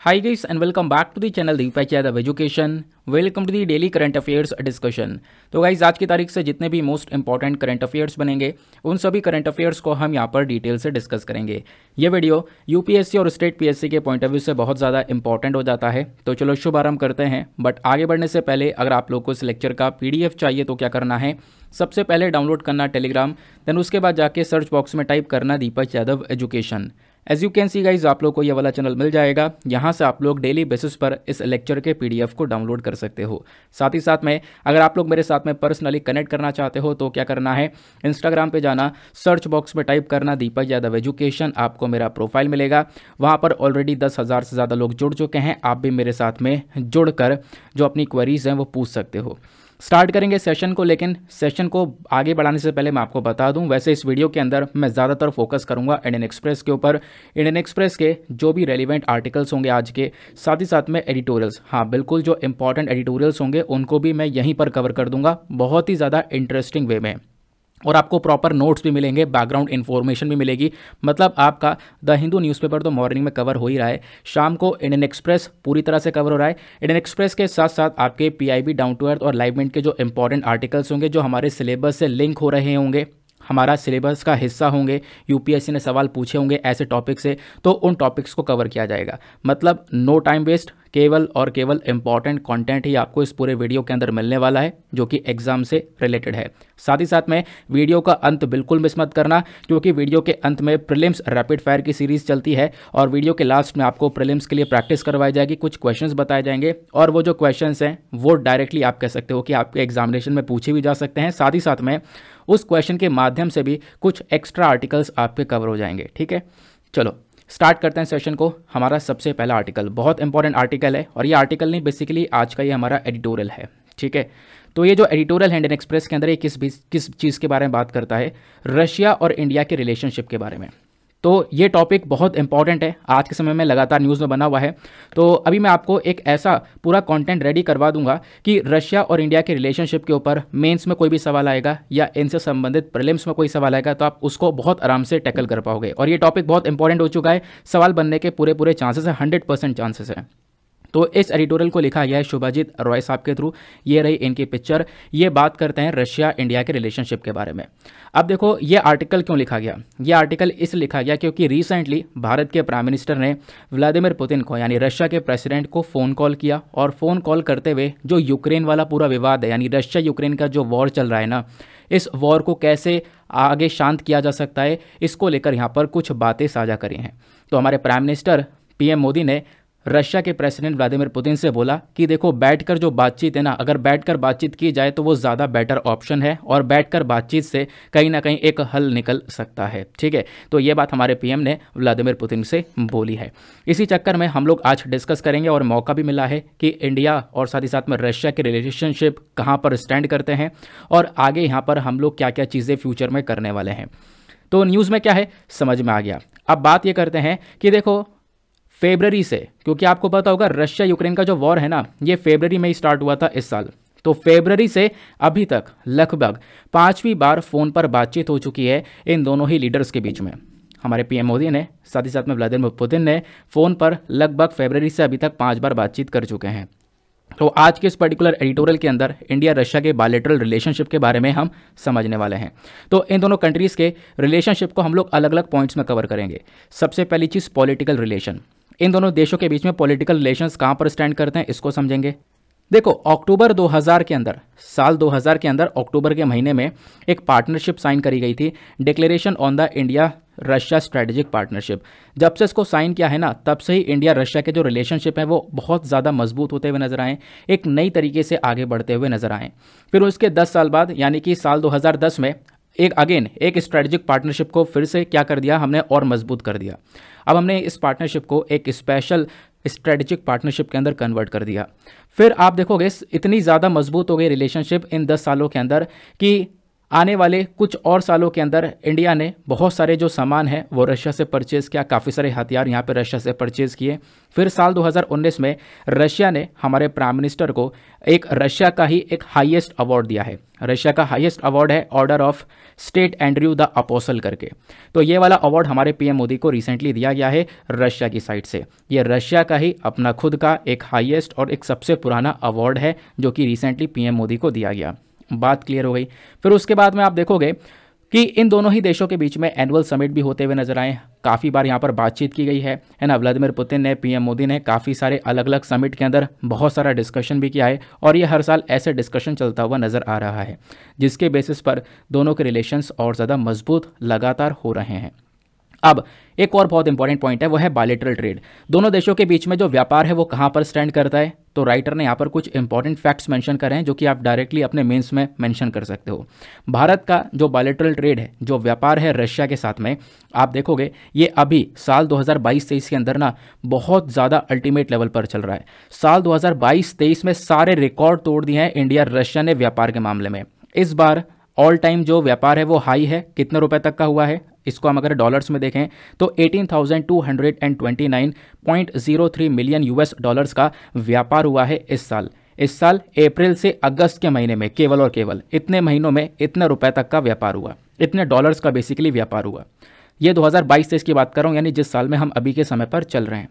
Hi guys and welcome back to the channel Deepak Yadav education welcome to the daily current affairs discussion तो guys आज की तारीख से जितने भी मोस्ट इंपॉर्टेंट करंट अफेयर्स बनेंगे, उन सभी करंट अफेयर्स को हम यहाँ पर डिटेल से डिस्कस करेंगे। ये वीडियो यूपीएससी और स्टेट पीएससी के पॉइंट ऑफ़ व्यू से बहुत ज़्यादा इंपॉर्टेंट हो जाता है। तो चलो शुभारंभ करते हैं बट आगे बढ़ने से पहले अगर आप लोग को इस लेक्चर का पी डी एफ़ चाहिए तो क्या करना है? सबसे पहले डाउनलोड करना टेलीग्राम देन उसके बाद जाके सर्च बॉक्स में टाइप करना Deepak Yadav education as you can see guys आप लोग को ये वाला चैनल मिल जाएगा। यहाँ से आप लोग डेली बेसिस पर इस लेक्चर के पीडीएफ को डाउनलोड कर सकते हो। साथ ही साथ में, अगर आप लोग मेरे साथ में पर्सनली कनेक्ट करना चाहते हो तो क्या करना है? इंस्टाग्राम पे जाना सर्च बॉक्स में टाइप करना दीपक यादव एजुकेशन आपको मेरा प्रोफ़ाइल मिलेगा। वहाँ पर ऑलरेडी दस हज़ार से ज़्यादा लोग जुड़ चुके हैं। आप भी मेरे साथ में जुड़कर जो अपनी क्वेरीज हैं, वो पूछ सकते हो। स्टार्ट करेंगे सेशन को, लेकिन सेशन को आगे बढ़ाने से पहले मैं आपको बता दूँ, वैसे इस वीडियो के अंदर मैं ज़्यादातर फोकस करूँगा इंडियन एक्सप्रेस के ऊपर। इंडियन एक्सप्रेस के जो भी रेलिवेंट आर्टिकल्स होंगे आज के, साथ ही साथ में एडिटोरियल्स हाँ बिल्कुल जो इंपॉर्टेंट एडिटोरियल्स होंगे, उनको भी मैं यहीं पर कवर कर दूँगा, बहुत ही ज़्यादा इंटरेस्टिंग वे में। और आपको प्रॉपर नोट्स भी मिलेंगे बैकग्राउंड इन्फॉर्मेशन भी मिलेगी। मतलब आपका द हिंदू न्यूज़पेपर तो मॉर्निंग में कवर हो ही रहा है, शाम को इंडियन एक्सप्रेस पूरी तरह से कवर हो रहा है। इंडियन एक्सप्रेस के साथ साथ आपके पीआईबी डाउन टू अर्थ और लाइवमेंट के जो इंपॉर्टेंट आर्टिकल्स होंगे, जो हमारे सिलेबस से लिंक हो रहे होंगे हमारा सिलेबस का हिस्सा होंगे यूपीएससी ने सवाल पूछे होंगे ऐसे टॉपिक से तो उन टॉपिक्स को कवर किया जाएगा। मतलब नो टाइम वेस्ट केवल और केवल इंपॉर्टेंट कंटेंट ही आपको इस पूरे वीडियो के अंदर मिलने वाला है, जो कि एग्ज़ाम से रिलेटेड है। साथ ही साथ में वीडियो का अंत बिल्कुल मिस मत करना, क्योंकि वीडियो के अंत में प्रिलिम्स रैपिड फायर की सीरीज़ चलती है, और वीडियो के लास्ट में आपको प्रिलिम्स के लिए प्रैक्टिस करवाई जाएगी, कुछ क्वेश्चंस बताए जाएँगे, और वो जो क्वेश्चंस हैं, वो डायरेक्टली आप कह सकते हो कि आपके एग्जामिनेशन में पूछे भी जा सकते हैं। साथ ही साथ में उस क्वेश्चन के माध्यम से भी कुछ एक्स्ट्रा आर्टिकल्स आपके कवर हो जाएँगे, ठीक है? चलो स्टार्ट करते हैं सेशन को। हमारा सबसे पहला आर्टिकल बहुत इंपॉर्टेंट आर्टिकल है और ये आर्टिकल नहीं बेसिकली आज का ये हमारा एडिटोरियल है, ठीक है? तो ये जो एडिटोरियल हैंड एक्सप्रेस के अंदर ये किस किस चीज़ के बारे में बात करता है? रशिया और इंडिया के रिलेशनशिप के बारे में। तो ये टॉपिक बहुत इंपॉर्टेंट है। आज के समय में लगातार न्यूज़ में बना हुआ है। तो अभी मैं आपको एक ऐसा पूरा कंटेंट रेडी करवा दूँगा कि रशिया और इंडिया के रिलेशनशिप के ऊपर मेंस में कोई भी सवाल आएगा या इनसे संबंधित प्रलिम्स में कोई सवाल आएगा तो आप उसको बहुत आराम से टैकल कर पाओगे। और ये टॉपिक बहुत इंपॉर्टेंट हो चुका है। सवाल बनने के पूरे पूरे चांसेस हैं हंड्रेड चांसेस है। तो इस एडिटोरियल को लिखा गया है शुभाजीत रॉय साहब के थ्रू। ये रही इनकी पिक्चर। ये बात करते हैं रशिया इंडिया के रिलेशनशिप के बारे में। अब देखो, ये आर्टिकल क्यों लिखा गया? ये आर्टिकल इस लिखा गया क्योंकि रिसेंटली भारत के प्राइम मिनिस्टर ने व्लादिमिर पुतिन को, यानी रशिया के प्रेसिडेंट को फ़ोन कॉल किया और फ़ोन कॉल करते हुए जो यूक्रेन वाला पूरा विवाद है, यानी रशिया यूक्रेन का जो वॉर चल रहा है ना, इस वॉर को कैसे आगे शांत किया जा सकता है, इसको लेकर यहाँ पर कुछ बातें साझा करी हैं। तो हमारे प्राइम मिनिस्टर पीएम मोदी ने रशिया के प्रेसिडेंट व्लादिमीर पुतिन से बोला कि देखो, बैठकर जो बातचीत है ना, अगर बैठकर बातचीत की जाए तो वो ज़्यादा बेटर ऑप्शन है और बैठकर बातचीत से कहीं ना कहीं एक हल निकल सकता है। ठीक है? तो ये बात हमारे पीएम ने व्लादिमीर पुतिन से बोली है। इसी चक्कर में हम लोग आज डिस्कस करेंगे और मौका भी मिला है कि इंडिया और साथ ही साथ में रशिया के रिलेशनशिप कहाँ पर स्टैंड करते हैं और आगे यहाँ पर हम लोग क्या क्या चीज़ें फ्यूचर में करने वाले हैं। तो न्यूज़ में क्या है? समझ में आ गया। अब बात ये करते हैं कि देखो फेबररी से, क्योंकि आपको पता होगा रशिया यूक्रेन का जो वॉर है ना, ये फेबररी में ही स्टार्ट हुआ था इस साल। तो फेबररी से अभी तक लगभग पांचवी बार फ़ोन पर बातचीत हो चुकी है इन दोनों ही लीडर्स के बीच में। हमारे पीएम मोदी ने, साथ ही साथ में व्लादिमिर पुतिन ने फ़ोन पर लगभग फेबररी से अभी तक पाँच बार बातचीत कर चुके हैं। तो आज के इस पर्टिकुलर एडिटोरियल के अंदर इंडिया रशिया के बायोलेटरल रिलेशनशिप के बारे में हम समझने वाले हैं। तो इन दोनों कंट्रीज़ के रिलेशनशिप को हम लोग अलग अलग पॉइंट्स में कवर करेंगे। सबसे पहली चीज़ पॉलिटिकल रिलेशन इन दोनों देशों के बीच में पॉलिटिकल रिलेशंस कहाँ पर स्टैंड करते हैं, इसको समझेंगे। देखो अक्टूबर 2000 के अंदर, साल 2000 के अंदर अक्टूबर के महीने में एक पार्टनरशिप साइन करी गई थी declaration on the India Russia strategic partnership जब से इसको साइन किया है ना, तब से ही इंडिया रशिया के जो रिलेशनशिप है, वो बहुत ज़्यादा मज़बूत होते हुए नज़र आए, एक नई तरीके से आगे बढ़ते हुए नज़र आए। फिर उसके 10 साल बाद, यानी कि साल 2010 में, एक अगेन एक स्ट्रेटेजिक पार्टनरशिप को फिर से क्या कर दिया, हमने और मज़बूत कर दिया। अब हमने इस पार्टनरशिप को एक स्पेशल स्ट्रेटजिक पार्टनरशिप के अंदर कन्वर्ट कर दिया। फिर आप देखोगे, इतनी ज़्यादा मज़बूत हो गई रिलेशनशिप इन दस सालों के अंदर कि आने वाले कुछ और सालों के अंदर इंडिया ने बहुत सारे जो सामान है, वो रशिया से परचेज़ किया। काफ़ी सारे हथियार यहाँ पर रशिया से परचेज़ किए। फिर साल 2019 में रशिया ने हमारे प्राइम मिनिस्टर को एक रशिया का ही एक हाईएस्ट अवार्ड दिया है। रशिया का हाईएस्ट अवार्ड है order of state Andrew the apostle करके। तो ये वाला अवार्ड हमारे पीएम मोदी को रिसेंटली दिया गया है रशिया की साइड से। ये रशिया का ही अपना खुद का एक हाईएस्ट और एक सबसे पुराना अवार्ड है, जो कि रिसेंटली पीएम मोदी को दिया गया। बात क्लियर हो गई। फिर उसके बाद में आप देखोगे कि इन दोनों ही देशों के बीच में एनुअल समिट भी होते हुए नज़र आए। काफ़ी बार यहाँ पर बातचीत की गई है। है ना व्लादिमिर पुतिन ने पीएम मोदी ने काफ़ी सारे अलग अलग समिट के अंदर बहुत सारा डिस्कशन भी किया है और ये हर साल ऐसे डिस्कशन चलता हुआ नज़र आ रहा है, जिसके बेसिस पर दोनों के रिलेशंस और ज़्यादा मज़बूत लगातार हो रहे हैं। अब, एक और बहुत इंपॉर्टेंट पॉइंट है, वो है बायोलिटरल ट्रेड दोनों देशों के बीच में जो व्यापार है, वो कहाँ पर स्टैंड करता है? तो राइटर ने यहाँ पर कुछ इंपॉर्टेंट फैक्ट्स मेंशन करे हैं, जो कि आप डायरेक्टली अपने मेंस में मेंशन कर सकते हो. भारत का जो बायोलिटरल ट्रेड है, जो व्यापार है रशिया के साथ में, आप देखोगे, ये अभी साल 2022-23 के अंदर ना बहुत ज़्यादा अल्टीमेट लेवल पर चल रहा है. साल 2022-23 में सारे रिकॉर्ड तोड़ दिए हैं इंडिया रशिया ने व्यापार के मामले में. इस बार ऑल टाइम जो व्यापार है, वो हाई है. कितने रुपए तक का हुआ है? इसको हम अगर डॉलर्स में देखें तो 18,229.03 मिलियन यूएस डॉलर्स का व्यापार हुआ है इस साल। इस साल अप्रैल से अगस्त के महीने में केवल और केवल इतने महीनों में इतने रुपए तक का व्यापार हुआ। इतने डॉलर्स का बेसिकली व्यापार हुआ। ये 2022 की बात कर रहा हूँ यानी जिस साल में हम अभी के समय पर चल रहे हैं।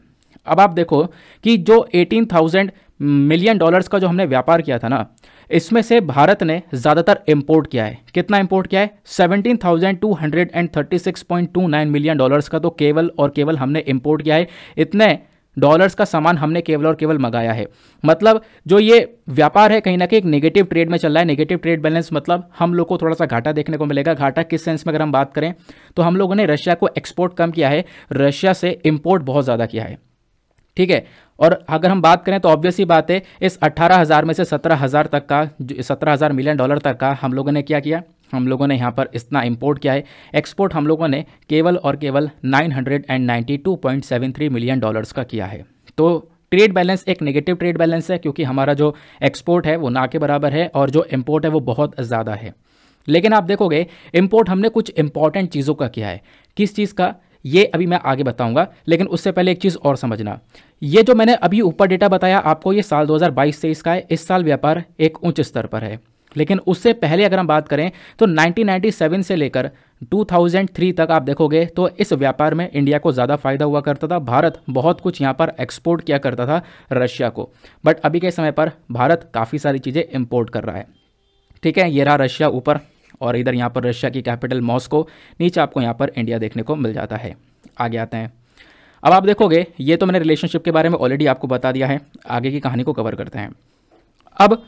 अब आप देखो कि जो 18,000 मिलियन डॉलर्स का जो हमने व्यापार किया था ना इसमें से भारत ने ज़्यादातर इंपोर्ट किया है। कितना इंपोर्ट किया है? 17,236.29 मिलियन डॉलर्स का तो केवल और केवल हमने इंपोर्ट किया है। इतने डॉलर्स का सामान हमने केवल और केवल मंगाया है। मतलब जो ये व्यापार है कहीं ना कहीं एक नेगेटिव ट्रेड में चल रहा है। नेगेटिव ट्रेड बैलेंस मतलब हम लोग को थोड़ा सा घाटा देखने को मिलेगा। घाटा किस सेंस में अगर हम बात करें तो हम लोगों ने रशिया को एक्सपोर्ट कम किया है। रशिया से इम्पोर्ट बहुत ज़्यादा किया है। ठीक है? और अगर हम बात करें तो ऑब्वियस ही बात है, इस अट्ठारह हज़ार में से सत्रह हज़ार तक का सत्रह हज़ार मिलियन डॉलर तक का हम लोगों ने क्या किया? हम लोगों ने यहाँ पर इतना इंपोर्ट किया है। एक्सपोर्ट हम लोगों ने केवल और केवल 992.73 मिलियन डॉलर्स का किया है। तो ट्रेड बैलेंस एक नेगेटिव ट्रेड बैलेंस है, क्योंकि हमारा जो एक्सपोर्ट है, वो ना के बराबर है और जो इम्पोर्ट है, वो बहुत ज़्यादा है। लेकिन आप देखोगे इम्पोर्ट हमने कुछ इंपॉर्टेंट चीज़ों का किया है। किस चीज़ का? ये अभी मैं आगे बताऊँगा, लेकिन उससे पहले एक चीज़ और समझना। ये जो मैंने अभी ऊपर डेटा बताया आपको, ये साल 2022 से इसका है, इस साल व्यापार एक उच्च स्तर पर है। लेकिन उससे पहले अगर हम बात करें तो 1997 से लेकर 2003 तक आप देखोगे तो इस व्यापार में इंडिया को ज़्यादा फ़ायदा हुआ करता था, भारत बहुत कुछ यहाँ पर एक्सपोर्ट किया करता था रशिया को। बट अभी के समय पर भारत काफ़ी सारी चीज़ें इम्पोर्ट कर रहा है। ठीक है, ये रहा रशिया ऊपर। और इधर यहाँ पर रशिया की कैपिटल मॉस्को, नीचे आपको यहाँ पर इंडिया देखने को मिल जाता है। आगे आते हैं। अब आप देखोगे, ये तो मैंने रिलेशनशिप के बारे में ऑलरेडी आपको बता दिया है। आगे की कहानी को कवर करते हैं। अब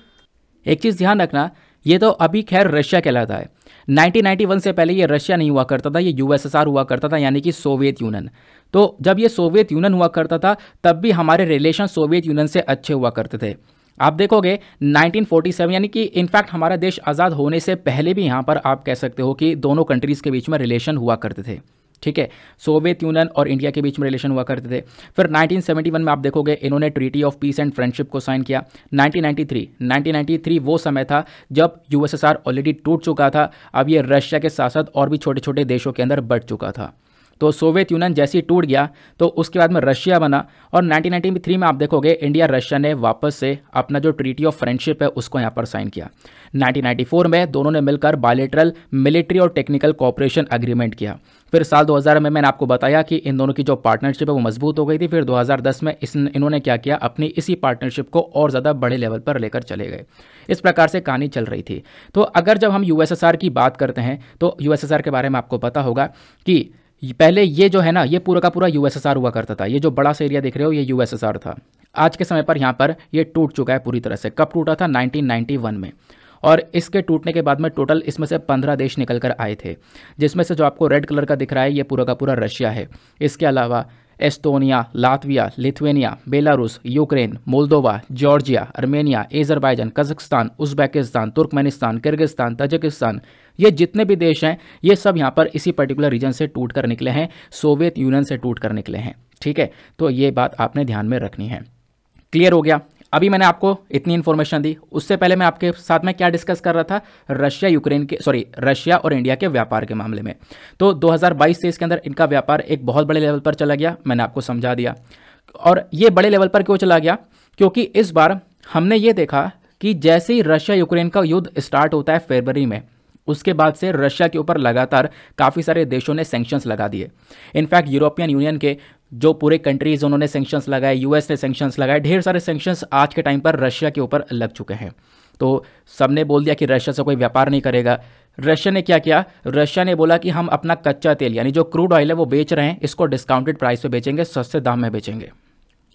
एक चीज़ ध्यान रखना, ये तो अभी खैर रशिया कहलाता है। 1991 से पहले ये रशिया नहीं हुआ करता था, ये यूएसएसआर हुआ करता था, यानी कि सोवियत यूनियन। तो जब ये सोवियत यूनियन हुआ करता था, तब भी हमारे रिलेशन सोवियत यूनियन से अच्छे हुआ करते थे। आप देखोगे 1947 यानी कि इनफैक्ट हमारा देश आज़ाद होने से पहले भी यहाँ पर आप कह सकते हो कि दोनों कंट्रीज़ के बीच में रिलेशन हुआ करते थे। ठीक है? सोवियत यूनियन और इंडिया के बीच में रिलेशन हुआ करते थे। फिर 1971 में आप देखोगे इन्होंने treaty of peace and friendship को साइन किया। 1993 1993 वो समय था जब यूएसएसआर ऑलरेडी टूट चुका था। अब ये रशिया के साथ साथ और भी छोटे छोटे देशों के अंदर बढ़ चुका था। तो सोवियत यूनियन जैसे ही टूट गया तो उसके बाद में रशिया बना और 1993 में आप देखोगे इंडिया रशिया ने वापस से अपना जो ट्रीटी ऑफ़ फ्रेंडशिप है, उसको यहाँ पर साइन किया। 1994 में दोनों ने मिलकर बायोलेटरल मिलिट्री और टेक्निकल कॉपरेशन अग्रीमेंट किया। फिर साल 2000 में मैंने आपको बताया कि इन दोनों की जो पार्टनरशिप है, वो मज़बूत हो गई थी। फिर 2010 में इस, इन्होंने क्या किया, अपनी इसी पार्टनरशिप को और ज़्यादा बड़े लेवल पर लेकर चले गए। इस प्रकार से कहानी चल रही थी। तो अगर जब हम यूएसएसआर की बात करते हैं तो यूएसएसआर के बारे में आपको पता होगा कि पहले ये जो है ना, ये पूरा का पूरा यूएसएसआर हुआ करता था। ये जो बड़ा सा एरिया देख रहे हो, ये यूएसएसआर था। आज के समय पर यहाँ पर ये टूट चुका है पूरी तरह से। कब टूटा था? 1991 में। और इसके टूटने के बाद में टोटल इसमें से पंद्रह देश निकल कर आए थे, जिसमें से जो आपको रेड कलर का दिख रहा है, ये पूरा का पूरा रशिया है। इसके अलावा Estonia Latvia Lithuania Belarus Ukraine Moldova Georgia Armenia Azerbaijan Kazakhstan Uzbekistan Turkmenistan Kyrgyzstan Tajikistan ये जितने भी देश हैं, ये सब यहाँ पर इसी पर्टिकुलर रीजन से टूट कर निकले हैं सोवियत यूनियन से टूट कर निकले हैं। ठीक है? तो ये बात आपने ध्यान में रखनी है। क्लियर हो गया? अभी मैंने आपको इतनी इन्फॉर्मेशन दी। उससे पहले मैं आपके साथ में क्या डिस्कस कर रहा था? रशिया, यूक्रेन के सॉरी रशिया और इंडिया के व्यापार के मामले में। तो 2022 से इसके अंदर इनका व्यापार एक बहुत बड़े लेवल पर चला गया, मैंने आपको समझा दिया। और ये बड़े लेवल पर क्यों चला गया? क्योंकि इस बार हमने ये देखा कि जैसे ही रशिया यूक्रेन का युद्ध स्टार्ट होता है फरवरी में, उसके बाद से रशिया के ऊपर लगातार काफ़ी सारे देशों ने सेंक्शंस लगा दिए। इनफैक्ट यूरोपियन यूनियन के जो पूरे कंट्रीज़ उन्होंने सेंक्शंस लगाए यूएस ने सेंक्शंस लगाए, ढेर सारे सेंक्शंस आज के टाइम पर रशिया के ऊपर लग चुके हैं। तो सबने बोल दिया कि रशिया से कोई व्यापार नहीं करेगा। रशिया ने क्या किया? रशिया ने बोला कि हम अपना कच्चा तेल, यानी जो क्रूड ऑयल है वो बेच रहे हैं, इसको डिस्काउंटेड प्राइस पे बेचेंगे, सस्ते दाम में बेचेंगे।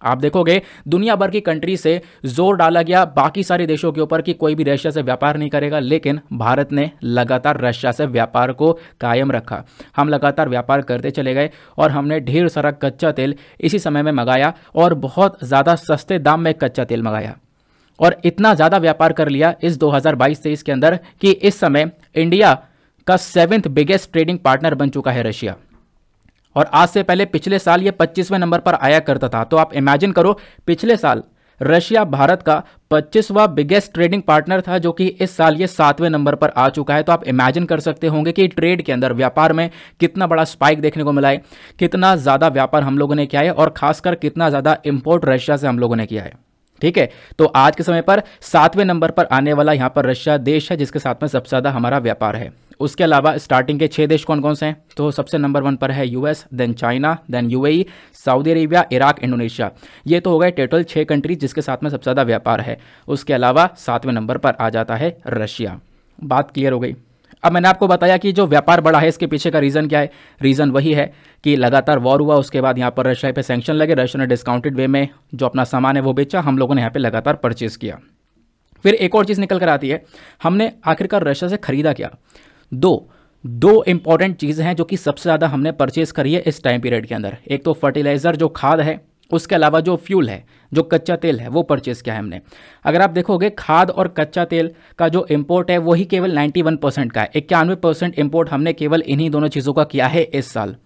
आप देखोगे, दुनिया भर की कंट्री से ज़ोर डाला गया बाकी सारे देशों के ऊपर कि कोई भी रशिया से व्यापार नहीं करेगा, लेकिन भारत ने लगातार रशिया से व्यापार को कायम रखा। हम लगातार व्यापार करते चले गए और हमने ढेर सारा कच्चा तेल इसी समय में मंगाया और बहुत ज़्यादा सस्ते दाम में कच्चा तेल मंगाया। और इतना ज़्यादा व्यापार कर लिया इस 2022-23 के अंदर कि इस समय इंडिया का सेवेंथ बिगेस्ट ट्रेडिंग पार्टनर बन चुका है रशिया और आज से पहले पिछले साल ये पच्चीसवें नंबर पर आया करता था। तो आप इमेजिन करो, पिछले साल रशिया भारत का पच्चीसवा बिगेस्ट ट्रेडिंग पार्टनर था, जो कि इस साल ये सातवें नंबर पर आ चुका है। तो आप इमेजिन कर सकते होंगे कि ट्रेड के अंदर व्यापार में कितना बड़ा स्पाइक देखने को मिला है, कितना ज़्यादा व्यापार हम लोगों ने किया है और खासकर कितना ज़्यादा इम्पोर्ट रशिया से हम लोगों ने किया है। ठीक है? तो आज के समय पर सातवें नंबर पर आने वाला यहाँ पर रशिया देश है, जिसके साथ में सबसे ज़्यादा हमारा व्यापार है। उसके अलावा स्टार्टिंग के छह देश कौन कौन से हैं? तो सबसे नंबर वन पर है US then China then UAE Saudi Arabia Iraq Indonesia ये तो हो गए टोटल छह कंट्रीज़ जिसके साथ में सबसे ज़्यादा व्यापार है। उसके अलावा सातवें नंबर पर आ जाता है रशिया। बात क्लियर हो गई। अब मैंने आपको बताया कि जो व्यापार बढ़ा है, इसके पीछे का रीज़न क्या है? रीज़न वही है कि लगातार वॉर हुआ, उसके बाद यहाँ पर रशिया पे सैंक्शन लगे रशिया ने डिस्काउंटेड वे में जो अपना सामान है वो बेचा, हम लोगों ने यहाँ पे लगातार परचेज़ किया। फिर एक और चीज़ निकल कर आती है, हमने आखिरकार रशिया से ख़रीदा क्या? दो दो इंपॉर्टेंट चीज़ें हैं जो कि सबसे ज़्यादा हमने परचेज करी है इस टाइम पीरियड के अंदर। एक तो फर्टिलाइज़र जो खाद है उसके अलावा जो फ्यूल है, जो कच्चा तेल है, वो परचेज किया है हमने। अगर आप देखोगे, खाद और कच्चा तेल का जो इम्पोर्ट है, वही केवल 91 परसेंट का है। इक्यानवे परसेंट इम्पोर्ट हमने केवल इन्हीं दोनों चीज़ों का किया है इस साल।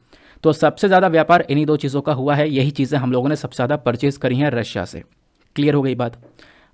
तो सबसे ज़्यादा व्यापार इन्हीं दो चीज़ों का हुआ है, यही चीज़ें हम लोगों ने सबसे ज़्यादा परचेज करी हैं रशिया से। क्लियर हो गई बात?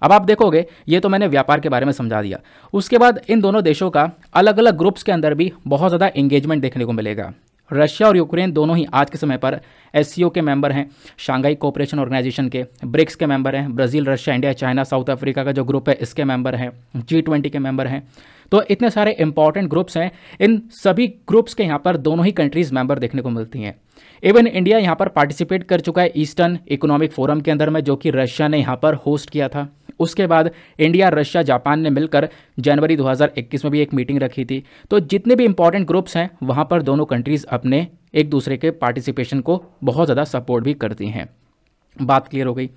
अब आप देखोगे, ये तो मैंने व्यापार के बारे में समझा दिया। उसके बाद इन दोनों देशों का अलग अलग ग्रुप्स के अंदर भी बहुत ज़्यादा इंगेजमेंट देखने को मिलेगा। रशिया और यूक्रेन दोनों ही आज के समय पर एससीओ के मेंबर हैं। शांघाई कोऑपरेशन ऑर्गेनाइजेशन के ब्रिक्स के मेंबर हैं। Brazil, Russia, India, China, South Africa का जो ग्रुप है, इसके मेंबर हैं। जी ट्वेंटी के मेंबर हैं। तो इतने सारे इंपॉर्टेंट ग्रुप्स हैं। इन सभी ग्रुप्स के यहाँ पर दोनों ही कंट्रीज़ मेंबर देखने को मिलती हैं। इवन इंडिया यहाँ पर पार्टिसिपेट कर चुका है ईस्टर्न इकोनॉमिक फोरम के अंदर में, जो कि रशिया ने यहाँ पर होस्ट किया था। उसके बाद इंडिया रशिया जापान ने मिलकर जनवरी 2021 में भी एक मीटिंग रखी थी। तो जितने भी इंपॉर्टेंट ग्रुप्स हैं, वहाँ पर दोनों कंट्रीज़ अपने एक दूसरे के पार्टिसिपेशन को बहुत ज़्यादा सपोर्ट भी करती हैं। बात क्लियर हो गई।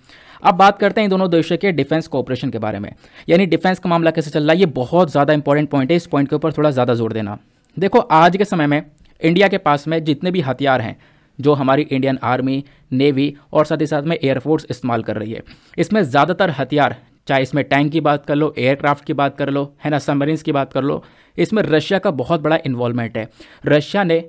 अब बात करते हैं इन दोनों देशों के डिफेंस कोऑपरेशन के बारे में। यानी डिफेंस का मामला कैसे चल रहा है, ये बहुत ज़्यादा इंपॉर्टेंट पॉइंट है। इस पॉइंट के ऊपर थोड़ा ज़्यादा ज़ोर देना। देखो, आज के समय में इंडिया के पास में जितने भी हथियार हैं जो हमारी इंडियन आर्मी, नेवी और साथ ही साथ में एयरफोर्स इस्तेमाल कर रही है। इसमें ज़्यादातर हथियार, चाहे इसमें टैंक की बात कर लो, एयरक्राफ्ट की बात कर लो, है ना, सबमरीन्स की बात कर लो, इसमें रशिया का बहुत बड़ा इन्वॉल्वमेंट है। रशिया ने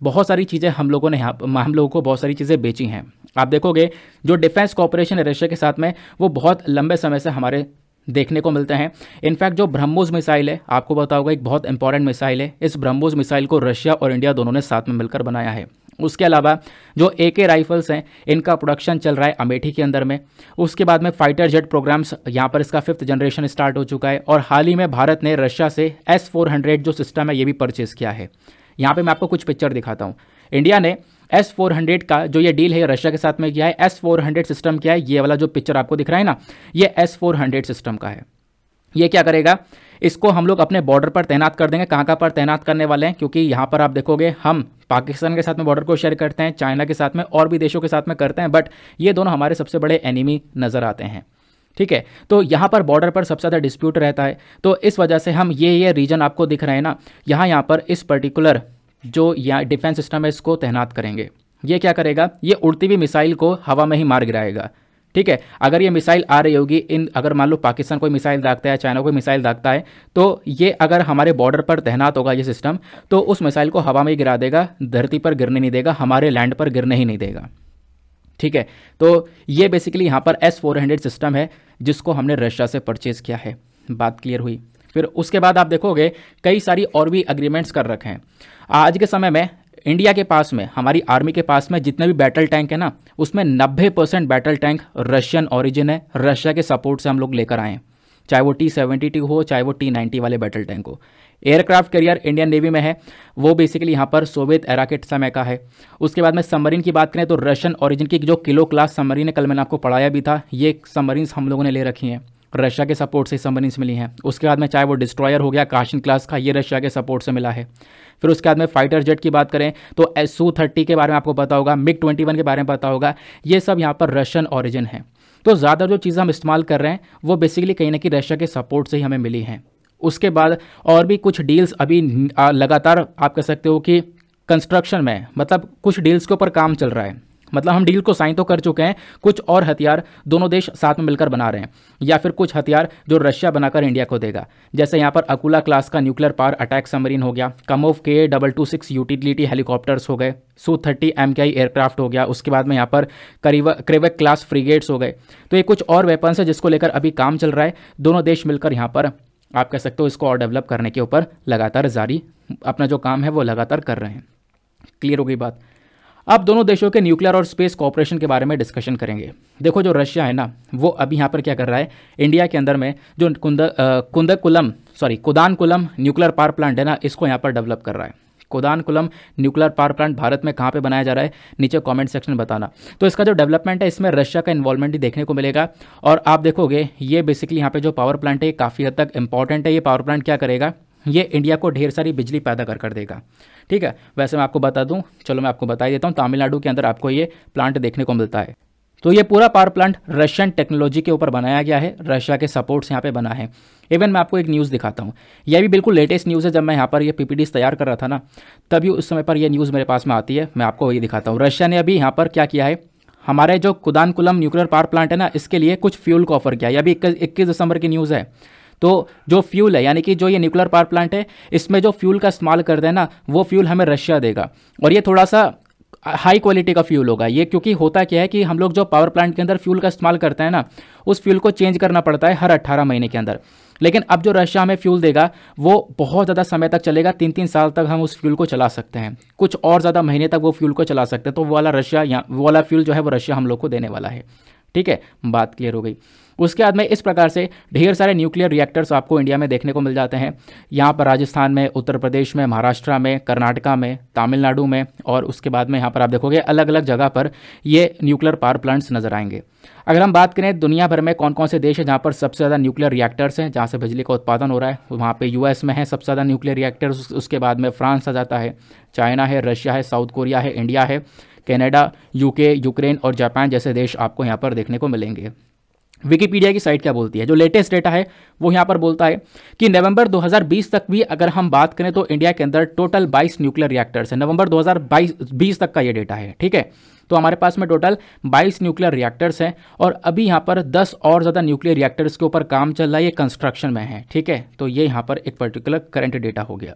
बहुत सारी चीज़ें हम लोगों ने यहाँ, हम लोगों को बहुत सारी चीज़ें बेची हैं। आप देखोगे, जो डिफेंस कॉपरेशन है रशिया के साथ में, वो बहुत लंबे समय से हमारे देखने को मिलते हैं। इनफैक्ट जो ब्रह्मोस मिसाइल है, आपको बताओगे, एक बहुत इंपॉर्टेंट मिसाइल है। इस ब्रह्मोस मिसाइल को रशिया और इंडिया दोनों ने साथ में मिलकर बनाया है। उसके अलावा जो ए के राइफल्स हैं, इनका प्रोडक्शन चल रहा है अमेठी के अंदर में। उसके बाद में फाइटर जेट प्रोग्राम्स यहाँ पर इसका फिफ्थ जनरेशन स्टार्ट हो चुका है और हाल ही में भारत ने रशिया से एस फोर हंड्रेड जो सिस्टम है, ये भी परचेज़ किया है। यहाँ पे मैं आपको कुछ पिक्चर दिखाता हूँ। इंडिया ने एस फोर हंड्रेड का जो ये डील है रशिया के साथ में किया है एस फोर हंड्रेड सिस्टम क्या है, ये वाला जो पिक्चर आपको दिख रहा है ना, ये एस फोर हंड्रेड सिस्टम का है। ये क्या करेगा? इसको हम लोग अपने बॉर्डर पर तैनात कर देंगे। कहाँ कहाँ पर तैनात करने वाले हैं? क्योंकि यहाँ पर आप देखोगे, हम पाकिस्तान के साथ में बॉर्डर को शेयर करते हैं, चाइना के साथ में और भी देशों के साथ में करते हैं बट ये दोनों हमारे सबसे बड़े एनिमी नज़र आते हैं। ठीक है? तो यहाँ पर बॉर्डर पर सबसे ज़्यादा डिस्प्यूट रहता है। तो इस वजह से हम ये ये रीजन आपको दिख रहे हैं ना, यहाँ यहाँ पर इस पर्टिकुलर जो यहाँ डिफेंस सिस्टम है, इसको तैनात करेंगे। ये क्या करेगा? ये उड़ती हुई मिसाइल को हवा में ही मार गिराएगा। ठीक है, अगर ये मिसाइल आ रही होगी, इन, अगर मान लो पाकिस्तान कोई मिसाइल दागता है, चाइना कोई मिसाइल दागता है तो ये अगर हमारे बॉर्डर पर तैनात होगा ये सिस्टम तो उस मिसाइल को हवा में ही गिरा देगा, धरती पर गिरने नहीं देगा, हमारे लैंड पर गिरने ही नहीं देगा। ठीक है तो ये बेसिकली यहाँ पर एस फोर हंड्रेड सिस्टम है, जिसको हमने रशिया से परचेज़ किया है। बात क्लियर हुई। फिर उसके बाद आप देखोगे, कई सारी और भी अग्रीमेंट्स कर रखे हैं। आज के समय में इंडिया के पास में, हमारी आर्मी के पास में जितने भी बैटल टैंक है ना, उसमें 90 percent battle tank Russian origin है, रशिया के सपोर्ट से हम लोग लेकर आए चाहे वो टी सेवेंटी टू हो, चाहे वो टी नाइन्टी वाले बैटल टैंक हो। एयरक्राफ्ट करियर इंडियन नेवी में है, वो बेसिकली यहाँ पर सोवियत एरा के समय का है। उसके बाद में सबमरीन की बात करें तो रशियन ओरिजिन की जो किलो क्लास सबमरीन है, कल मैंने आपको पढ़ाया भी था, ये सबमरीन्स हम लोगों ने ले रखी हैं। रशिया के सपोर्ट से सबमरीन्स मिली हैं। उसके बाद में चाहे वो डिस्ट्रॉयर हो गया काशिन क्लास का, ये रशिया के सपोर्ट से मिला है। फिर उसके बाद में फाइटर जेट की बात करें तो एस थर्टी के बारे में आपको पता होगा, मिग ट्वेंटी वन के बारे में पता होगा, ये सब यहाँ पर रशियन ऑरिजिन है। तो ज़्यादा जो चीज़ें हम इस्तेमाल कर रहे हैं, वो बेसिकली कहीं ना कहीं रशिया के सपोर्ट से ही हमें मिली हैं। उसके बाद और भी कुछ डील्स अभी लगातार आप कह सकते हो कि कंस्ट्रक्शन में मतलब कुछ डील्स के ऊपर काम चल रहा है। मतलब हम डील को साइन तो कर चुके हैं, कुछ और हथियार दोनों देश साथ में मिलकर बना रहे हैं, या फिर कुछ हथियार जो रशिया बनाकर इंडिया को देगा। जैसे यहाँ पर अकुला क्लास का न्यूक्लियर पावर अटैक सबमरीन हो गया, कमोव के double two six utility helicopters हो गए, सू थर्टी एम के आई एयरक्राफ्ट हो गया, उसके बाद में यहाँ पर क्रेवेक क्लास फ्रीगेट्स हो गए। तो ये कुछ और वेपन्स है जिसको लेकर अभी काम चल रहा है, दोनों देश मिलकर यहाँ पर, आप कह सकते हो इसको और डेवलप करने के ऊपर लगातार जारी, अपना जो काम है वो लगातार कर रहे हैं। क्लियर हो गई बात? अब दोनों देशों के न्यूक्लियर और स्पेस कॉपरेशन के बारे में डिस्कशन करेंगे। देखो, जो रशिया है ना, वो अभी यहाँ पर क्या कर रहा है? इंडिया के अंदर में जो कुंद Kundkulam sorry Kudankulam nuclear power plant है ना, इसको यहाँ पर डेवलप कर रहा है। Kudankulam nuclear power plant Bharat में कहाँ पे बनाया जा रहा है? नीचे कमेंट सेक्शन में बताना। तो इसका जो डेवलपमेंट है, इसमें रशिया का इन्वॉल्वमेंट ही देखने को मिलेगा। और आप देखोगे, ये बेसिकली यहाँ पे जो पावर प्लांट है काफ़ी हद तक इंपॉर्टेंट है। ये पावर प्लांट क्या करेगा? ये इंडिया को ढेर सारी बिजली पैदा कर कर देगा। ठीक है? वैसे मैं आपको बता दूँ, चलो मैं आपको बता देता हूँ, तमिलनाडु के अंदर आपको ये प्लांट देखने को मिलता है। तो ये पूरा पावर प्लांट रशियन टेक्नोलॉजी के ऊपर बनाया गया है रशिया के सपोर्ट से यहाँ पे बना है। इवन मैं आपको एक न्यूज़ दिखाता हूँ। यह भी बिल्कुल लेटेस्ट न्यूज़ है, जब मैं यहाँ पर ये पीपीडीज तैयार कर रहा था ना, तभी उस समय पर यह न्यूज़ मेरे पास में आती है, मैं आपको वही दिखाता हूँ। रशिया ने अभी यहाँ पर क्या किया है? हमारे जो कुदानकुलम न्यूक्लियर पावर प्लांट है ना, इसके लिए कुछ फ्यूल को ऑफ़र किया है। अभी इक्कीस दिसंबर की न्यूज़ है। तो जो फ्यूल है, यानी कि जो ये न्यूक्लियर पावर प्लांट है, इसमें जो फ्यूल का इस्तेमाल करते हैं ना, वो फ्यूल हमें रशिया देगा। और ये थोड़ा सा हाई क्वालिटी का फ्यूल होगा। ये क्योंकि होता क्या है कि हम लोग जो पावर प्लांट के अंदर फ्यूल का इस्तेमाल करते हैं ना, उस फ्यूल को चेंज करना पड़ता है हर अट्ठारह महीने के अंदर। लेकिन अब जो रशिया हमें फ्यूल देगा, वो बहुत ज़्यादा समय तक चलेगा तीन तीन साल तक हम उस फ्यूल को चला सकते हैं। कुछ और ज़्यादा महीने तक वो फ्यूल को चला सकते हैं। तो वो वाला रशिया या वो वाला फ्यूल जो है, वो रशिया हम लोग को देने वाला है। ठीक है? बात क्लियर हो गई। उसके बाद में इस प्रकार से ढेर सारे न्यूक्लियर रिएक्टर्स आपको इंडिया में देखने को मिल जाते हैं। यहाँ पर राजस्थान में, उत्तर प्रदेश में, महाराष्ट्र में, कर्नाटका में, तमिलनाडु में और उसके बाद में यहाँ पर आप देखोगे अलग अलग जगह पर ये न्यूक्लियर पावर प्लांट्स नज़र आएँगे। अगर हम बात करें दुनिया भर में कौन कौन से देश हैं जहाँ पर सबसे ज़्यादा न्यूक्लियर रिएक्टर्स हैं, जहाँ से बिजली का उत्पादन हो रहा है, वहाँ पे यूएस में है सबसे ज़्यादा न्यूक्लियर रिएक्टर्स, उसके बाद में फ्रांस आ जाता है, चाइना है, रशिया है, साउथ कोरिया है, इंडिया है, कनाडा, यूके, यूक्रेन और जापान जैसे देश आपको यहाँ पर देखने को मिलेंगे। विकीपीडिया की साइट क्या बोलती है? जो लेटेस्ट डेटा है, वो यहाँ पर बोलता है कि नवंबर 2020 तक भी अगर हम बात करें तो इंडिया के अंदर टोटल 22 न्यूक्लियर रिएक्टर्स है। नवंबर 2020 तक का ये डेटा है, ठीक है? तो हमारे पास में टोटल 22 न्यूक्लियर रिएक्टर्स हैं और अभी यहाँ पर 10 और ज़्यादा न्यूक्लियर रिएक्टर्स के ऊपर काम चल रहा है, ये कंस्ट्रक्शन में है, ठीक है? तो ये यहाँ पर एक पर्टिकुलर करंट डेटा हो गया।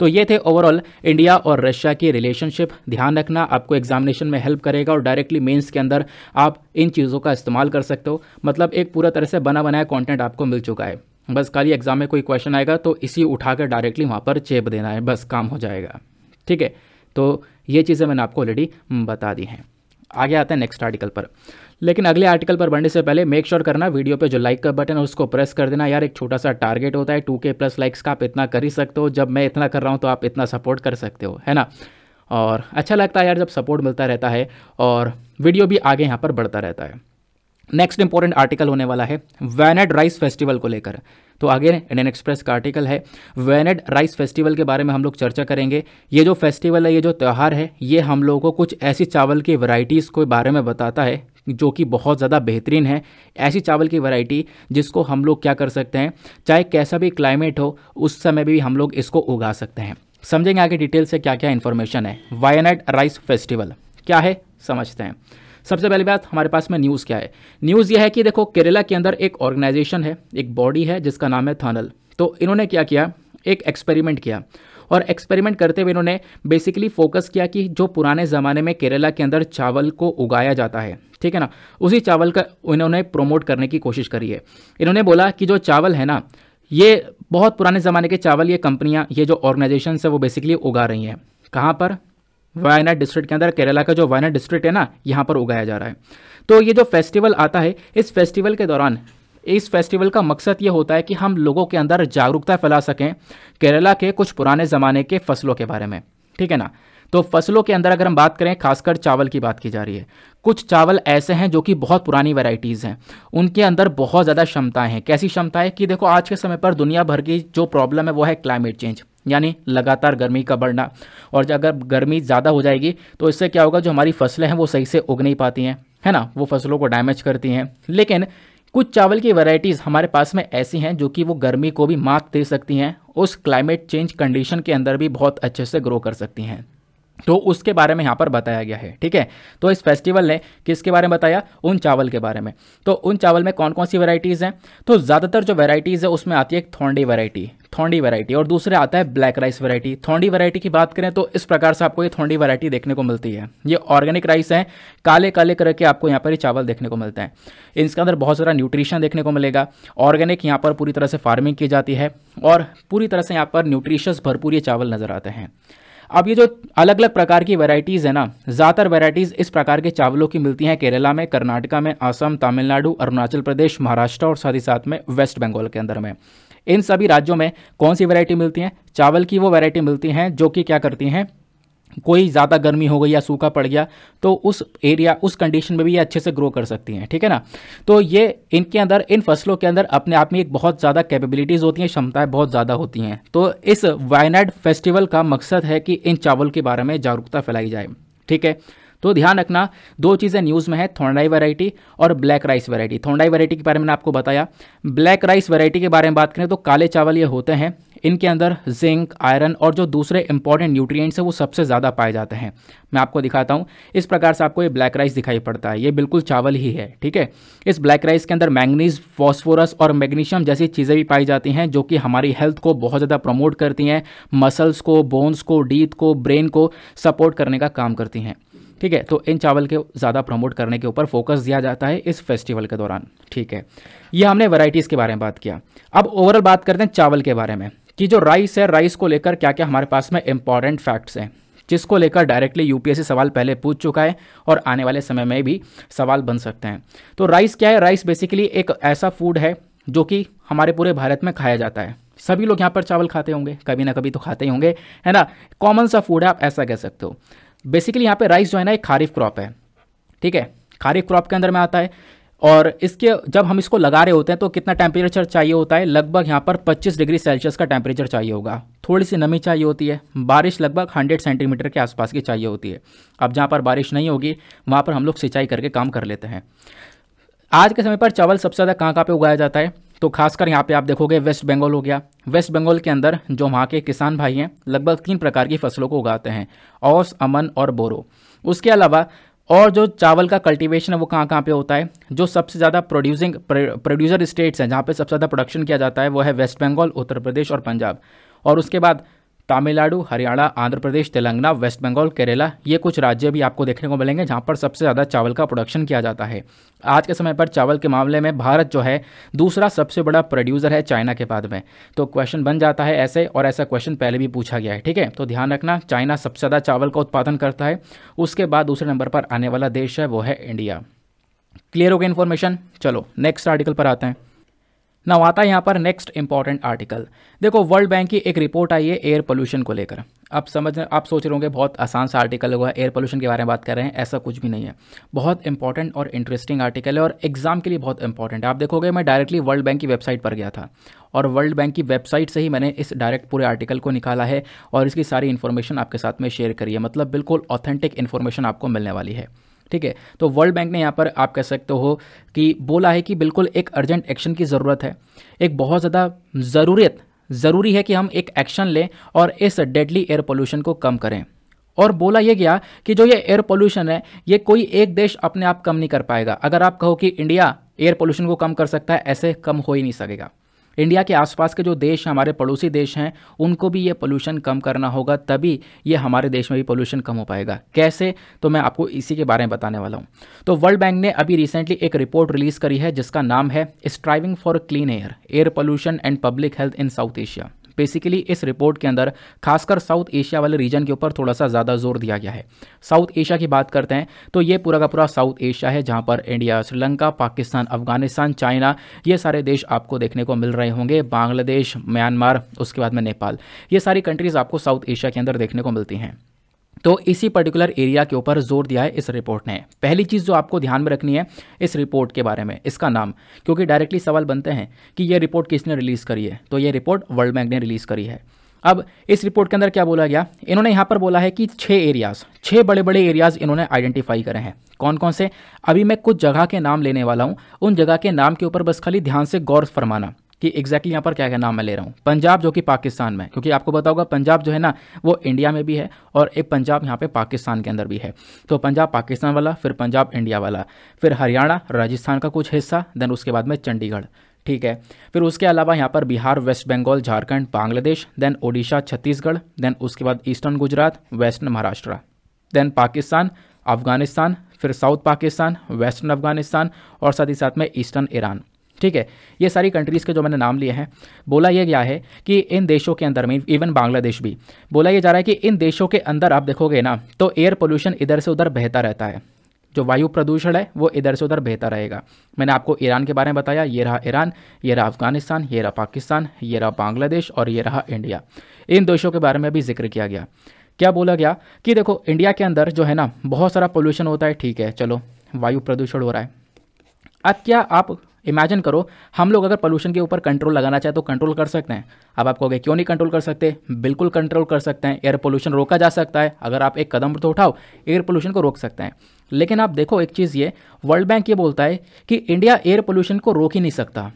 तो ये थे ओवरऑल इंडिया और रशिया की रिलेशनशिप ध्यान रखना, आपको एग्जामिनेशन में हेल्प करेगा और डायरेक्टली मेंस के अंदर आप इन चीज़ों का इस्तेमाल कर सकते हो। मतलब एक पूरा तरह से बना बनाया कॉन्टेंट आपको मिल चुका है। बस खाली एग्ज़ाम में कोई क्वेश्चन आएगा तो इसी उठाकर डायरेक्टली वहाँ पर चेप देना है, बस काम हो जाएगा। ठीक है? तो ये चीज़ें मैंने आपको ऑलरेडी बता दी हैं। आगे आते हैं नेक्स्ट आर्टिकल पर। लेकिन अगले आर्टिकल पर बढ़ने से पहले मेक श्योर करना वीडियो पे जो लाइक का बटन है उसको प्रेस कर देना। यार, एक छोटा सा टारगेट होता है टू के प्लस लाइक्स का आप इतना कर ही सकते हो। जब मैं इतना कर रहा हूँ तो आप इतना सपोर्ट कर सकते हो, है ना? और अच्छा लगता है यार जब सपोर्ट मिलता रहता है और वीडियो भी आगे यहाँ पर बढ़ता रहता है। नेक्स्ट इंपॉर्टेंट आर्टिकल होने वाला है वैनेड राइस फेस्टिवल को लेकर। तो आगे इंडियन एक्सप्रेस का आर्टिकल है वैनेड राइस फेस्टिवल के बारे में हम लोग चर्चा करेंगे। ये जो फेस्टिवल है, ये जो त्यौहार है, ये हम लोगों को कुछ ऐसी चावल की वैरायटीज़ के बारे में बताता है जो कि बहुत ज़्यादा बेहतरीन है, ऐसी चावल की वैरायटी जिसको हम लोग क्या कर सकते हैं, चाहे कैसा भी क्लाइमेट हो, उस समय भी हम लोग इसको उगा सकते हैं। समझेंगे आगे डिटेल से क्या क्या इन्फॉर्मेशन है। वायनाड राइस फेस्टिवल क्या है, समझते हैं। सबसे पहली बात, हमारे पास में न्यूज़ क्या है? न्यूज़ ये है कि देखो, केरला के अंदर एक ऑर्गेनाइजेशन है, एक बॉडी है, जिसका नाम है थनल तो इन्होंने क्या किया? एक एक्सपेरिमेंट किया। और एक्सपेरिमेंट करते हुए इन्होंने बेसिकली फोकस किया कि जो पुराने ज़माने में केरला के अंदर चावल को उगाया जाता है, ठीक है ना? उसी चावल का इन्होंने प्रोमोट करने की कोशिश करी है। इन्होंने बोला कि जो चावल है ना, ये बहुत पुराने ज़माने के चावल, ये कंपनियाँ, ये जो ऑर्गेनाइजेशन है, वो बेसिकली उगा रही हैं। कहाँ पर? वायनाड डिस्ट्रिक्ट के अंदर, केरला का जो वायनाड डिस्ट्रिक्ट है ना, यहाँ पर उगाया जा रहा है। तो ये जो फेस्टिवल आता है, इस फेस्टिवल के दौरान इस फेस्टिवल का मकसद ये होता है कि हम लोगों के अंदर जागरूकता फैला सकें, केरला के कुछ पुराने ज़माने के फ़सलों के बारे में। ठीक है ना? तो फ़सलों के अंदर अगर हम बात करें, खासकर चावल की बात की जा रही है। कुछ चावल ऐसे हैं जो कि बहुत पुरानी वैरायटीज़ हैं। उनके अंदर बहुत ज़्यादा क्षमताएँ हैं। कैसी क्षमताएँ? कि देखो, आज के समय पर दुनिया भर की जो प्रॉब्लम है, वो है क्लाइमेट चेंज यानी लगातार गर्मी का बढ़ना। और अगर गर्मी ज़्यादा हो जाएगी तो इससे क्या होगा? जो हमारी फ़सलें हैं, वो सही से उग नहीं पाती हैं। है ना? वो फ़सलों को डैमेज करती हैं। लेकिन कुछ चावल की वैरायटीज़ हमारे पास में ऐसी हैं जो कि वो गर्मी को भी मात दे सकती हैं, उस क्लाइमेट चेंज कंडीशन के अंदर भी बहुत अच्छे से ग्रो कर सकती हैं। तो उसके बारे में यहाँ पर बताया गया है, ठीक है? तो इस फेस्टिवल ने किसके बारे में बताया? उन चावल के बारे में। तो उन चावल में कौन कौन सी वैरायटीज़ हैं? तो ज़्यादातर जो वैरायटीज़ है, उसमें आती है एक थोंडी वैरायटी थोंडी वैरायटी और दूसरे आता है black rice variety Thondi variety की बात करें तो इस प्रकार से आपको ये थोंडी वैरायटी देखने को मिलती है। ये ऑर्गेनिक राइस है काले काले करके आपको यहाँ पर ये चावल देखने को मिलते हैं। इसके अंदर बहुत सारा न्यूट्रिशन देखने को मिलेगा। ऑर्गेनिक यहाँ पर पूरी तरह से फ़ार्मिंग की जाती है और पूरी तरह से यहाँ पर न्यूट्रिशस भरपूर ये चावल नज़र आते हैं। अब ये जो अलग अलग प्रकार की वैरायटीज़ है ना, ज़्यादातर वैरायटीज़ इस प्रकार के चावलों की मिलती हैं केरला में, कर्नाटका में असम तमिलनाडु, अरुणाचल प्रदेश, महाराष्ट्र और साथ ही साथ में वेस्ट बंगाल के अंदर में। इन सभी राज्यों में कौन सी वैरायटी मिलती हैं? चावल की वो वैरायटी मिलती हैं जो कि क्या करती हैं? कोई ज़्यादा गर्मी हो गई या सूखा पड़ गया तो उस एरिया उस कंडीशन में भी ये अच्छे से ग्रो कर सकती हैं, ठीक है ना? तो ये इनके अंदर, इन फ़सलों के अंदर अपने आप में एक बहुत ज़्यादा कैपेबिलिटीज़ होती हैं, क्षमताएँ बहुत ज़्यादा होती हैं। तो इस वायनाड फेस्टिवल का मकसद है कि इन चावल के बारे में जागरूकता फैलाई जाए, ठीक है? तो ध्यान रखना, दो चीज़ें न्यूज़ में है, थोंडाई वैरायटी और black rice variety Thondai variety के बारे में आपको बताया। ब्लैक राइस वैरायटी के बारे में बात करें तो काले चावल ये होते हैं इनके अंदर जिंक, आयरन और जो दूसरे इंपॉर्टेंट न्यूट्रिएंट्स हैं, वो सबसे ज़्यादा पाए जाते हैं। मैं आपको दिखाता हूँ, इस प्रकार से आपको ये ब्लैक राइस दिखाई पड़ता है। ये बिल्कुल चावल ही है, ठीक है? इस ब्लैक राइस के अंदर मैंगनीज फॉस्फोरस और मैग्नीशियम जैसी चीज़ें भी पाई जाती हैं, जो कि हमारी हेल्थ को बहुत ज़्यादा प्रमोट करती हैं मसल्स को बोन्स को डीथ को ब्रेन को सपोर्ट करने का काम करती हैं, ठीक है? तो इन चावल के ज़्यादा प्रमोट करने के ऊपर फोकस दिया जाता है इस फेस्टिवल के दौरान, ठीक है? ये हमने वैरायटीज़ के बारे में बात किया। अब ओवरऑल बात करते हैं चावल के बारे में। कि जो राइस है राइस को लेकर क्या क्या हमारे पास में इंपॉर्टेंट फैक्ट्स हैं, जिसको लेकर डायरेक्टली यूपीएससी सवाल पहले पूछ चुका है और आने वाले समय में भी सवाल बन सकते हैं। तो राइस क्या है? राइस बेसिकली एक ऐसा फ़ूड है, जो कि हमारे पूरे भारत में खाया जाता है। सभी लोग यहाँ पर चावल खाते होंगे, कभी ना कभी तो खाते ही होंगे, है ना? कॉमन सा फ़ूड है, आप ऐसा कह सकते हो। बेसिकली यहाँ पे राइस जो है ना, एक खारिफ क्रॉप है, ठीक है? खारिफ क्रॉप के अंदर में आता है और इसके जब हम इसको लगा रहे होते हैं तो कितना टेम्परेचर चाहिए होता है? लगभग यहाँ पर 25 डिग्री सेल्सियस का टेम्परेचर चाहिए होगा। थोड़ी सी नमी चाहिए होती है। बारिश लगभग 100 सेंटीमीटर के आसपास की चाहिए होती है। अब जहाँ पर बारिश नहीं होगी, वहाँ पर हम लोग सिंचाई करके काम कर लेते हैं। आज के समय पर चावल सबसे ज़्यादा कहाँ कहाँ पर उगाया जाता है? तो खासकर यहाँ पे आप देखोगे वेस्ट बंगाल हो गया। वेस्ट बंगाल के अंदर जो वहाँ के किसान भाई हैं, लगभग तीन प्रकार की फ़सलों को उगाते हैं। औस, अमन और बोरो। उसके अलावा और जो चावल का कल्टीवेशन है, वो कहाँ कहाँ पे होता है? जो सबसे ज़्यादा प्रोड्यूसिंग प्रोड्यूसर स्टेट्स हैं, जहाँ पे सबसे ज़्यादा प्रोडक्शन किया जाता है, वो है वेस्ट बंगाल उत्तर प्रदेश और पंजाब और उसके बाद तमिलनाडु, हरियाणा, आंध्र प्रदेश, तेलंगाना, वेस्ट बंगाल, केरला, ये कुछ राज्य भी आपको देखने को मिलेंगे जहाँ पर सबसे ज़्यादा चावल का प्रोडक्शन किया जाता है। आज के समय पर चावल के मामले में भारत जो है, दूसरा सबसे बड़ा प्रोड्यूसर है चाइना के बाद में। तो क्वेश्चन बन जाता है ऐसे और ऐसा क्वेश्चन पहले भी पूछा गया है, ठीक है? तो ध्यान रखना, चाइना सबसे ज़्यादा चावल का उत्पादन करता है। उसके बाद दूसरे नंबर पर आने वाला देश है, वो है इंडिया। क्लियर हो गया इन्फॉर्मेशन चलो नेक्स्ट आर्टिकल पर आते हैं। ना आता है यहाँ पर नेक्स्ट इंपॉर्टेंट आर्टिकल देखो वर्ल्ड बैंक की एक रिपोर्ट आई है एयर पोल्यूशन को लेकर. आप समझ, आप सोच रहे होंगे, बहुत आसान सा आर्टिकल हुआ एयर पोल्यूशन के बारे में बात कर रहे हैं, ऐसा कुछ भी नहीं है. बहुत इंपॉर्टेंट और इंटरेस्टिंग आर्टिकल है और एग्ज़ाम के लिए बहुत इंपॉर्टेंट है. आप देखोगे, मैं डायरेक्टली वर्ल्ड बैंक की वेबसाइट पर गया था और वर्ल्ड बैंक की वेबसाइट से ही मैंने इस डायरेक्ट पूरे आर्टिकल को निकाला है और इसकी सारी इन्फॉर्मेशन आपके साथ में शेयर करी है. मतलब बिल्कुल ऑथेंटिक इन्फॉर्मेशन आपको मिलने वाली है. ठीक है? तो वर्ल्ड बैंक ने यहाँ पर आप कह सकते हो कि बोला है कि बिल्कुल एक अर्जेंट एक्शन की ज़रूरत है। एक बहुत ज़्यादा ज़रूरत ज़रूरी है कि हम एक एक्शन लें और इस डेडली एयर पोल्यूशन को कम करें। और बोला यह गया कि जो ये एयर पोल्यूशन है, ये कोई एक देश अपने आप कम नहीं कर पाएगा। अगर आप कहो कि इंडिया एयर पोल्यूशन को कम कर सकता है, ऐसे कम हो ही नहीं सकेगा। इंडिया के आसपास के जो देश हैं, हमारे पड़ोसी देश हैं, उनको भी ये पोल्यूशन कम करना होगा, तभी ये हमारे देश में भी पोल्यूशन कम हो पाएगा। कैसे? तो मैं आपको इसी के बारे में बताने वाला हूँ। तो वर्ल्ड बैंक ने अभी रिसेंटली एक रिपोर्ट रिलीज़ करी है, जिसका नाम है striving for clean air air pollution and public health in South Asia basically इस रिपोर्ट के अंदर, खासकर साउथ एशिया वाले रीजन के ऊपर थोड़ा सा ज़्यादा ज़ोर दिया गया है। साउथ एशिया की बात करते हैं तो ये पूरा का पूरा साउथ एशिया है, जहाँ पर इंडिया श्रीलंका पाकिस्तान अफ़गानिस्तान चाइना ये सारे देश आपको देखने को मिल रहे होंगे। बांग्लादेश म्यांमार उसके बाद में नेपाल ये सारी कंट्रीज़ आपको साउथ एशिया के अंदर देखने को मिलती हैं। तो इसी पर्टिकुलर एरिया के ऊपर ज़ोर दिया है इस रिपोर्ट ने। पहली चीज़ जो आपको ध्यान में रखनी है इस रिपोर्ट के बारे में, इसका नाम। क्योंकि डायरेक्टली सवाल बनते हैं कि ये रिपोर्ट किसने रिलीज़ करी है? तो ये रिपोर्ट वर्ल्ड बैंक ने रिलीज़ करी है। अब इस रिपोर्ट के अंदर क्या बोला गया? इन्होंने यहाँ पर बोला है कि छः एरियाज़ छः बड़े बड़े एरियाज़ इन्होंने आइडेंटिफाई करे हैं। कौन कौन से? अभी मैं कुछ जगह के नाम लेने वाला हूँ। उन जगह के नाम के ऊपर बस खाली ध्यान से गौर फरमाना। कि एग्जैक्टली यहाँ पर क्या क्या नाम मैं ले रहा हूँ। पंजाब जो कि पाकिस्तान में क्योंकि आपको पता होगा, पंजाब जो है ना, वो इंडिया में भी है और एक पंजाब यहाँ पे पाकिस्तान के अंदर भी है। तो पंजाब पाकिस्तान वाला, फिर पंजाब इंडिया वाला, फिर हरियाणा, राजस्थान का कुछ हिस्सा देन उसके बाद में चंडीगढ़, ठीक है? फिर उसके अलावा यहाँ पर Bihar, waste Bengal, Jharkhand, Bangladesh then Odisha, Chhattisgarh then उसके बाद eastern Gujarat, western Maharashtra then Pakistan, Afghanistan, फिर साउथ पाकिस्तान, वेस्टर्न अफ़गानिस्तान, और साथ ही साथ में ईस्टर्न ईरान। ठीक है? ये सारी कंट्रीज़ के जो मैंने नाम लिए हैं, बोला यह गया है कि इन देशों के अंदर में इवन बांग्लादेश भी, बोला यह जा रहा है कि इन देशों के अंदर आप देखोगे ना तो एयर पोल्यूशन इधर से उधर बहता रहता है। जो वायु प्रदूषण है, वो इधर से उधर बहता रहेगा। मैंने आपको ईरान के बारे में बताया, ये रहा ईरान, ये रहा अफ़गानिस्तान, ये रहा पाकिस्तान, ये रहा बांग्लादेश और ये रहा इंडिया। इन देशों के बारे में भी ज़िक्र किया गया। क्या बोला गया कि देखो, इंडिया के अंदर जो है ना, बहुत सारा पोल्यूशन होता है, ठीक है, चलो, वायु प्रदूषण हो रहा है। अब क्या आप इमेजिन करो, हम लोग अगर पोल्यूशन के ऊपर कंट्रोल लगाना चाहे तो कंट्रोल कर सकते हैं। अब आप कहोगे, क्यों नहीं कंट्रोल कर सकते? बिल्कुल कंट्रोल कर सकते हैं। एयर पोल्यूशन रोका जा सकता है। अगर आप एक कदम तो उठाओ एयर पोल्यूशन को रोक सकते हैं। लेकिन आप देखो, एक चीज़ ये वर्ल्ड बैंक ये बोलता है कि इंडिया एयर पोल्यूशन को रोक ही नहीं सकता।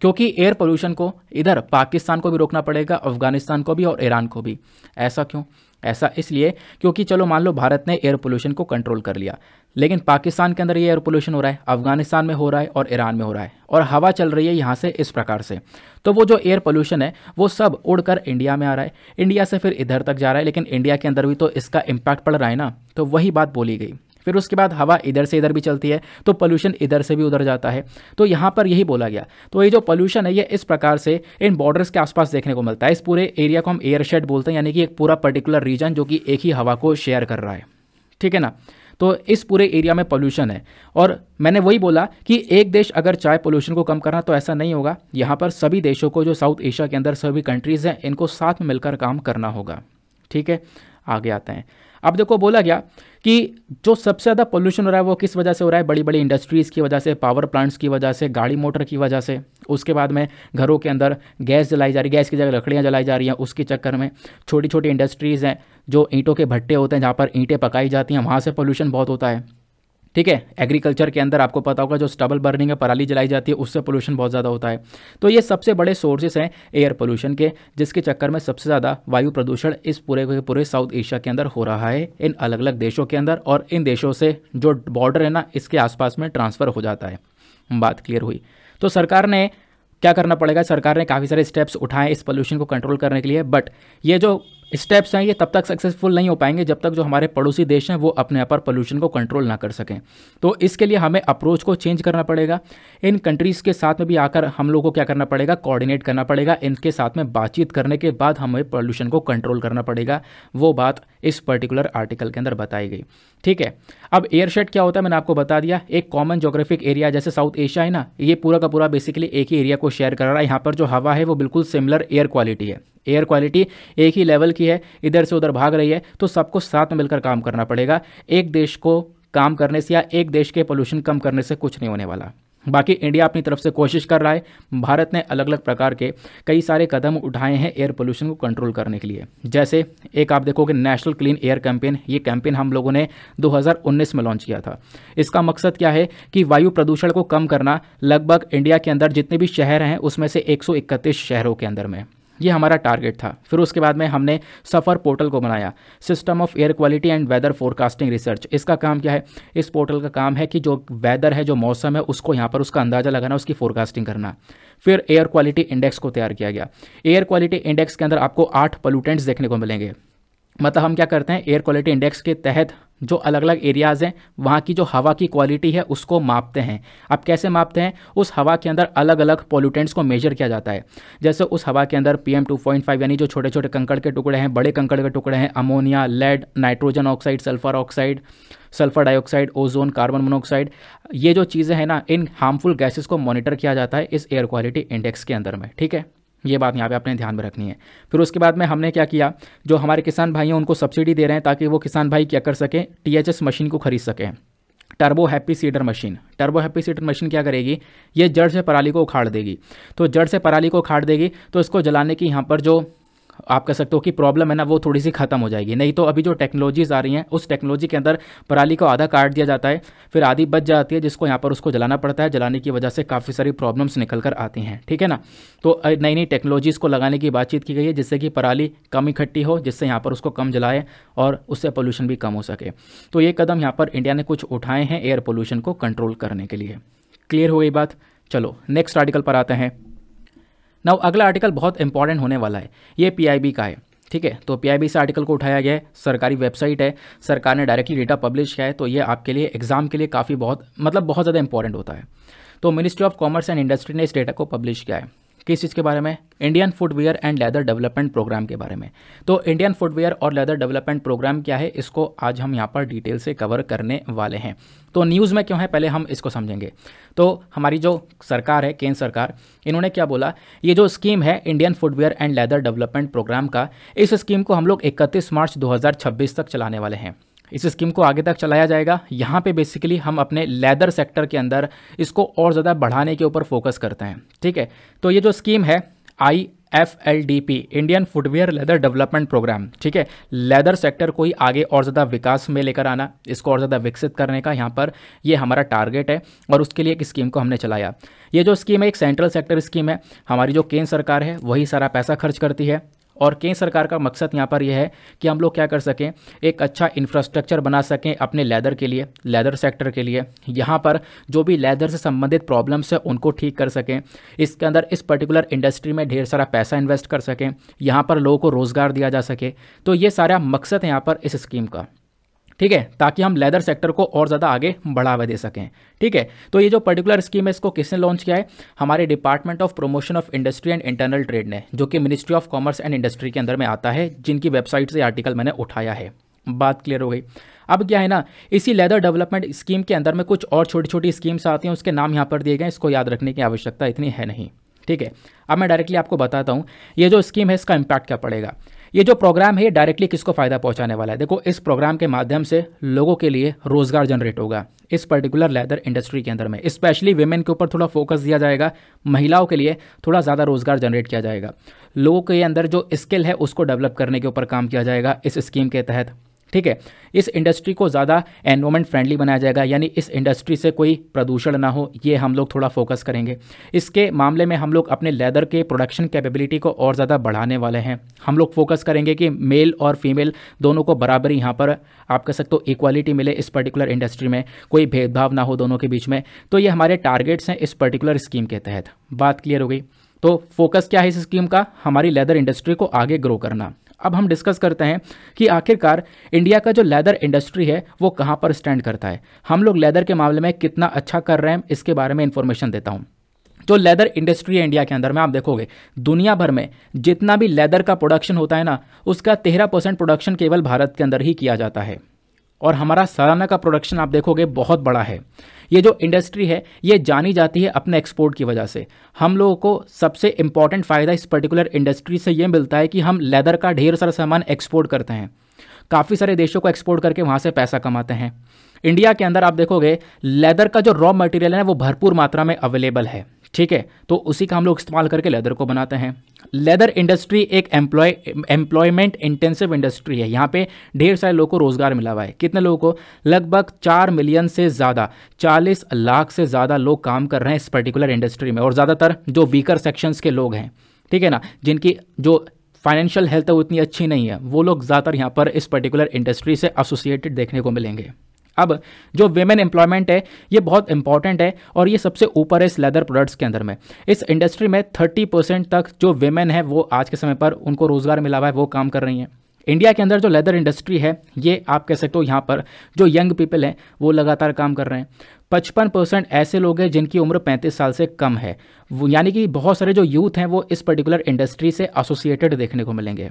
क्योंकि एयर पोल्यूशन को इधर पाकिस्तान को भी रोकना पड़ेगा, अफ़गानिस्तान को भी और ईरान को भी। ऐसा क्यों? ऐसा इसलिए क्योंकि चलो मान लो, भारत ने एयर पोल्यूशन को कंट्रोल कर लिया। लेकिन पाकिस्तान के अंदर ये एयर पोल्यूशन हो रहा है, अफ़गानिस्तान में हो रहा है और ईरान में हो रहा है और हवा चल रही है यहाँ से इस प्रकार से। तो वो जो एयर पोल्यूशन है, वो सब उड़कर इंडिया में आ रहा है। इंडिया से फिर इधर तक जा रहा है, लेकिन इंडिया के अंदर भी तो इसका इम्पैक्ट पड़ रहा है ना तो वही बात बोली गई। फिर उसके बाद हवा इधर से इधर भी चलती है तो पोल्यूशन इधर से भी उधर जाता है। तो यहाँ पर यही बोला गया। तो ये जो पोल्यूशन है, ये इस प्रकार से इन बॉर्डर्स के आसपास देखने को मिलता है। इस पूरे एरिया को हम एयर शेड बोलते हैं, यानी कि एक पूरा पर्टिकुलर रीजन जो कि एक ही हवा को शेयर कर रहा है। ठीक है ना? तो इस पूरे एरिया में पोल्यूशन है। और मैंने वही बोला कि एक देश अगर चाय पोल्यूशन को कम करना तो ऐसा नहीं होगा। यहाँ पर सभी देशों को, जो साउथ एशिया के अंदर सभी कंट्रीज़ हैं, इनको साथ में मिलकर काम करना होगा। ठीक है? आगे आते हैं। अब देखो बोला गया कि जो सबसे ज़्यादा पोल्यूशन हो रहा है वो किस वजह से हो रहा है? बड़ी बड़ी इंडस्ट्रीज़ की वजह से पावर प्लांट्स की वजह से, गाड़ी मोटर की वजह से। उसके बाद में घरों के अंदर गैस जलाई जा रही, गैस की जगह लकड़ियाँ जलाई जा रही हैं। उसके चक्कर में छोटी छोटी इंडस्ट्रीज़ हैं जो ईंटों के भट्टे होते हैं, जहाँ पर ईंटें पकाई जाती हैं, वहाँ से पोल्यूशन बहुत होता है। ठीक है? एग्रीकल्चर के अंदर आपको पता होगा, जो स्टबल बर्निंग है, पराली जलाई जाती है, उससे पोल्यूशन बहुत ज़्यादा होता है। तो ये सबसे बड़े सोर्सेस हैं एयर पोल्यूशन के, जिसके चक्कर में सबसे ज़्यादा वायु प्रदूषण इस पूरे पूरे साउथ एशिया के अंदर हो रहा है, इन अलग अलग देशों के अंदर, और इन देशों से जो बॉर्डर है ना, इसके आसपास में ट्रांसफ़र हो जाता है। बात क्लियर हुई। तो सरकार ने क्या करना पड़ेगा? सरकार ने काफ़ी सारे स्टेप्स उठाए इस पोल्यूशन को कंट्रोल करने के लिए बट ये जो स्टेप्स हैं ये, तब तक सक्सेसफुल नहीं हो पाएँगे जब तक जो हमारे पड़ोसी देश हैं वो अपने आप पर पोल्यूशन को कंट्रोल ना कर सकें। तो इसके लिए हमें अप्रोच को चेंज करना पड़ेगा। इन कंट्रीज़ के साथ में भी आकर हम लोगों को क्या करना पड़ेगा? कोऑर्डिनेट करना पड़ेगा। इनके साथ में बातचीत करने के बाद हमें पोल्यूशन को कंट्रोल करना पड़ेगा। वो बात इस पर्टिकुलर आर्टिकल के अंदर बताई गई। ठीक है? अब एयर शेड क्या होता है? मैंने आपको बता दिया। एक कॉमन जोग्राफिक एरिया जैसे साउथ एशिया है ना, ये पूरा का पूरा बेसिकली एक ही एरिया को शेयर कर रहा है। यहाँ पर जो हवा है वो बिल्कुल सिमिलर एयर क्वालिटी है। एयर क्वालिटी एक ही लेवल की है, इधर से उधर भाग रही है तो सबको साथ में मिलकर काम करना पड़ेगा। एक देश को काम करने से या एक देश के पोल्यूशन कम करने से कुछ नहीं होने वाला। बाकी इंडिया अपनी तरफ़ से कोशिश कर रहा है। भारत ने अलग अलग प्रकार के कई सारे कदम उठाए हैं एयर पोल्यूशन को कंट्रोल करने के लिए। जैसे एक आप देखोगे नेशनल क्लीन एयर कैंपेन ये कैंपेन हम लोगों ने 2019 में लॉन्च किया था। इसका मकसद क्या है कि वायु प्रदूषण को कम करना, लगभग इंडिया के अंदर जितने भी शहर हैं, उसमें से एक सौ इकतीस शहरों के अंदर में। ये हमारा टारगेट था। फिर उसके बाद में हमने सफ़र पोर्टल को बनाया। System of air quality and weather forecasting research. इसका काम क्या है? इस पोर्टल का काम है कि जो वेदर है, जो मौसम है, उसको यहाँ पर उसका अंदाज़ा लगाना, उसकी फोरकास्टिंग करना। फिर एयर क्वालिटी इंडेक्स को तैयार किया गया। एयर क्वालिटी इंडेक्स के अंदर आपको आठ पोलूटेंट्स देखने को मिलेंगे। मतलब हम क्या करते हैं एयर क्वालिटी इंडेक्स के तहत जो अलग अलग एरियाज़ हैं, वहाँ की जो हवा की क्वालिटी है, उसको मापते हैं। अब कैसे मापते हैं? उस हवा के अंदर अलग अलग पॉल्यूटेंट्स को मेजर किया जाता है। जैसे उस हवा के अंदर P M two point five यानी जो छोटे छोटे कंकड़ के टुकड़े हैं, बड़े कंकड़ के टुकड़े हैं ammonia lead nitrogen oxide sulphur oxide sulphur dioxide ozone carbon monoxide ये जो चीज़ें हैं ना, इन हार्मफुल गैसेस को मॉनिटर किया जाता है इस एयर क्वालिटी इंडेक्स के अंदर में, ठीक है? ये बात यहाँ पे आपने ध्यान में रखनी है। फिर उसके बाद में हमने क्या किया? जो हमारे किसान भाई हैं, उनको सब्सिडी दे रहे हैं ताकि वो किसान भाई क्या कर सकें? टी मशीन को खरीद सकें। Turbo happy seeder machine turbo happy seeder machine क्या करेगी? ये जड़ से पराली को उखाड़ देगी। तो जड़ से पराली को उखाड़ देगी तो इसको जलाने की यहाँ पर जो आप कह सकते हो कि प्रॉब्लम है ना, वो थोड़ी सी खत्म हो जाएगी। नहीं तो अभी जो टेक्नोलॉजीज़ आ रही हैं, उस टेक्नोलॉजी के अंदर पराली को आधा काट दिया जाता है, फिर आधी बच जाती है, जिसको यहाँ पर उसको जलाना पड़ता है, जलाने की वजह से काफ़ी सारी प्रॉब्लम्स निकल कर आती हैं, ठीक है ना? तो नई नई टेक्नोलॉजीज़ को लगाने की बातचीत की गई है, जिससे कि पराली कम इकट्ठी हो, जिससे यहाँ पर उसको कम जलाए और उससे पोल्यूशन भी कम हो सके। तो ये कदम यहाँ पर इंडिया ने कुछ उठाए हैं एयर पोल्यूशन को कंट्रोल करने के लिए। क्लियर हो गई बात? चलो नेक्स्ट आर्टिकल पर आते हैं। नाउ अगला आर्टिकल बहुत इंपॉर्टेंट होने वाला है। ये पीआईबी का है, ठीक है? तो पीआईबी से आर्टिकल को उठाया गया है। सरकारी वेबसाइट है। सरकार ने डायरेक्टली डेटा पब्लिश किया है। तो ये आपके लिए एग्ज़ाम के लिए काफ़ी बहुत मतलब बहुत ज़्यादा इंपॉर्टेंट होता है। तो ministry of commerce and industry ने इस डेटा को पब्लिश किया है। किस चीज़ के बारे में? Indian footwear and leather development programme के बारे में। तो इंडियन फुटवेयर और लेदर डेवलपमेंट प्रोग्राम क्या है? इसको आज हम यहाँ पर डिटेल से कवर करने वाले हैं। तो न्यूज़ में क्यों है? पहले हम इसको समझेंगे। तो हमारी जो सरकार है, केंद्र सरकार, इन्होंने क्या बोला? ये जो स्कीम है Indian footwear and leather development programme का, इस स्कीम को हम लोग इकतीस मार्च 2026 तक चलाने वाले हैं। इस स्कीम को आगे तक चलाया जाएगा। यहाँ पे बेसिकली हम अपने लेदर सेक्टर के अंदर इसको और ज़्यादा बढ़ाने के ऊपर फोकस करते हैं, ठीक है? तो ये जो स्कीम है I F L D P Indian footwear leather development programme ठीक है? लेदर सेक्टर को ही आगे और ज़्यादा विकास में लेकर आना, इसको और ज़्यादा विकसित करने का यहाँ पर ये हमारा टारगेट है और उसके लिए एक स्कीम को हमने चलाया। ये जो स्कीम है, एक सेंट्रल सेक्टर स्कीम है। हमारी जो केंद्र सरकार है, वही सारा पैसा खर्च करती है। और केंद्र सरकार का मकसद यहाँ पर यह है कि हम लोग क्या कर सकें, एक अच्छा इंफ्रास्ट्रक्चर बना सकें अपने लेदर के लिए लेदर सेक्टर के लिए। यहाँ पर जो भी लेदर से संबंधित प्रॉब्लम्स हैं, उनको ठीक कर सकें। इसके अंदर इस पर्टिकुलर इंडस्ट्री में ढेर सारा पैसा इन्वेस्ट कर सकें। यहाँ पर लोगों को रोज़गार दिया जा सके। तो ये सारा मकसद है यहाँ पर इस स्कीम का। ठीक है, ताकि हम लेदर सेक्टर को और ज़्यादा आगे बढ़ावा दे सकें। ठीक है तो ये जो पर्टिकुलर स्कीम है, इसको किसने लॉन्च किया है? हमारे department of promotion of industry and internal trade ने, जो कि ministry of commerce and industry के अंदर में आता है, जिनकी वेबसाइट से आर्टिकल मैंने उठाया है। बात क्लियर हो गई। अब क्या है ना, इसी लेदर डेवलपमेंट स्कीम के अंदर में कुछ और छोटी छोटी स्कीम्स आती हैं, उसके नाम यहाँ पर दिए गए इसको याद रखने की आवश्यकता इतनी है नहीं। ठीक है, अब मैं डायरेक्टली आपको बताता हूँ, ये जो स्कीम है, इसका इम्पैक्ट क्या पड़ेगा? ये जो प्रोग्राम है, ये डायरेक्टली किसको फ़ायदा पहुँचाने वाला है? देखो, इस प्रोग्राम के माध्यम से लोगों के लिए रोज़गार जनरेट होगा, इस पर्टिकुलर लेदर इंडस्ट्री के अंदर में। स्पेशली वेमेन के ऊपर थोड़ा फोकस दिया जाएगा, महिलाओं के लिए थोड़ा ज़्यादा रोज़गार जनरेट किया जाएगा। लोगों के अंदर जो स्किल है, उसको डेवलप करने के ऊपर काम किया जाएगा, इस स्कीम के तहत। ठीक है? इस इंडस्ट्री को ज़्यादा एनवायरमेंट फ्रेंडली बनाया जाएगा, यानी इस इंडस्ट्री से कोई प्रदूषण ना हो, ये हम लोग थोड़ा फोकस करेंगे। इसके मामले में हम लोग अपने लेदर के प्रोडक्शन कैपेबिलिटी को और ज़्यादा बढ़ाने वाले हैं। हम लोग फोकस करेंगे कि मेल और फीमेल दोनों को बराबर यहाँ पर आप कह सकते हो इक्वालिटी मिले इस पर्टिकुलर इंडस्ट्री में, कोई भेदभाव ना हो दोनों के बीच में। तो ये हमारे टारगेट्स हैं इस पर्टिकुलर स्कीम के तहत। बात क्लियर हो गई? तो फोकस क्या है इस स्कीम का? हमारी लेदर इंडस्ट्री को आगे ग्रो करना। अब हम डिस्कस करते हैं कि आखिरकार इंडिया का जो लेदर इंडस्ट्री है, वो कहाँ पर स्टैंड करता है। हम लोग लेदर के मामले में कितना अच्छा कर रहे हैं, इसके बारे में इंफॉर्मेशन देता हूँ। जो लेदर इंडस्ट्री है इंडिया के अंदर में, आप देखोगे, दुनिया भर में जितना भी लेदर का प्रोडक्शन होता है ना, उसका तेरह परसेंट प्रोडक्शन केवल भारत के अंदर ही किया जाता है। और हमारा सालाना का प्रोडक्शन आप देखोगे बहुत बड़ा है। ये जो इंडस्ट्री है, ये जानी जाती है अपने एक्सपोर्ट की वजह से। हम लोगों को सबसे इंपॉर्टेंट फ़ायदा इस पर्टिकुलर इंडस्ट्री से ये मिलता है कि हम लेदर का ढेर सारा सामान एक्सपोर्ट करते हैं। काफ़ी सारे देशों को एक्सपोर्ट करके वहाँ से पैसा कमाते हैं। इंडिया के अंदर आप देखोगे लेदर का जो रॉ मटेरियल है, वो भरपूर मात्रा में अवेलेबल है। ठीक है? तो उसी का हम लोग इस्तेमाल करके लेदर को बनाते हैं। लेदर इंडस्ट्री एक एम्प्लॉय एम्प्लॉयमेंट इंटेंसिव इंडस्ट्री है। यहाँ पे ढेर सारे लोगों को रोज़गार मिला हुआ है। कितने लोगों को? लगभग चार मिलियन से ज़्यादा, चालीस लाख से ज़्यादा लोग काम कर रहे हैं इस पर्टिकुलर इंडस्ट्री में। और ज़्यादातर जो वीकर सेक्शंस के लोग हैं, ठीक है ना? जिनकी जो फाइनेंशियल हेल्थ है वो इतनी अच्छी नहीं है। वो लोग ज़्यादातर यहाँ पर इस पर्टिकुलर इंडस्ट्री से एसोसिएटेड देखने को मिलेंगे। अब जो वेमेन एम्प्लॉयमेंट है, ये बहुत इंपॉर्टेंट है और ये सबसे ऊपर है इस लेदर प्रोडक्ट्स के अंदर में। इस इंडस्ट्री में थर्टी परसेंट तक जो वेमेन है, वो आज के समय पर उनको रोज़गार मिला हुआ है, वो काम कर रही हैं। इंडिया के अंदर जो लेदर इंडस्ट्री है, ये आप कह सकते हो यहाँ पर जो यंग पीपल हैं, वो लगातार काम कर रहे हैं। पचपन परसेंट ऐसे लोग हैं जिनकी उम्र पैंतीस साल से कम है। यानी कि बहुत सारे जो यूथ हैं, वो इस पर्टिकुलर इंडस्ट्री से एसोसिएटेड देखने को मिलेंगे।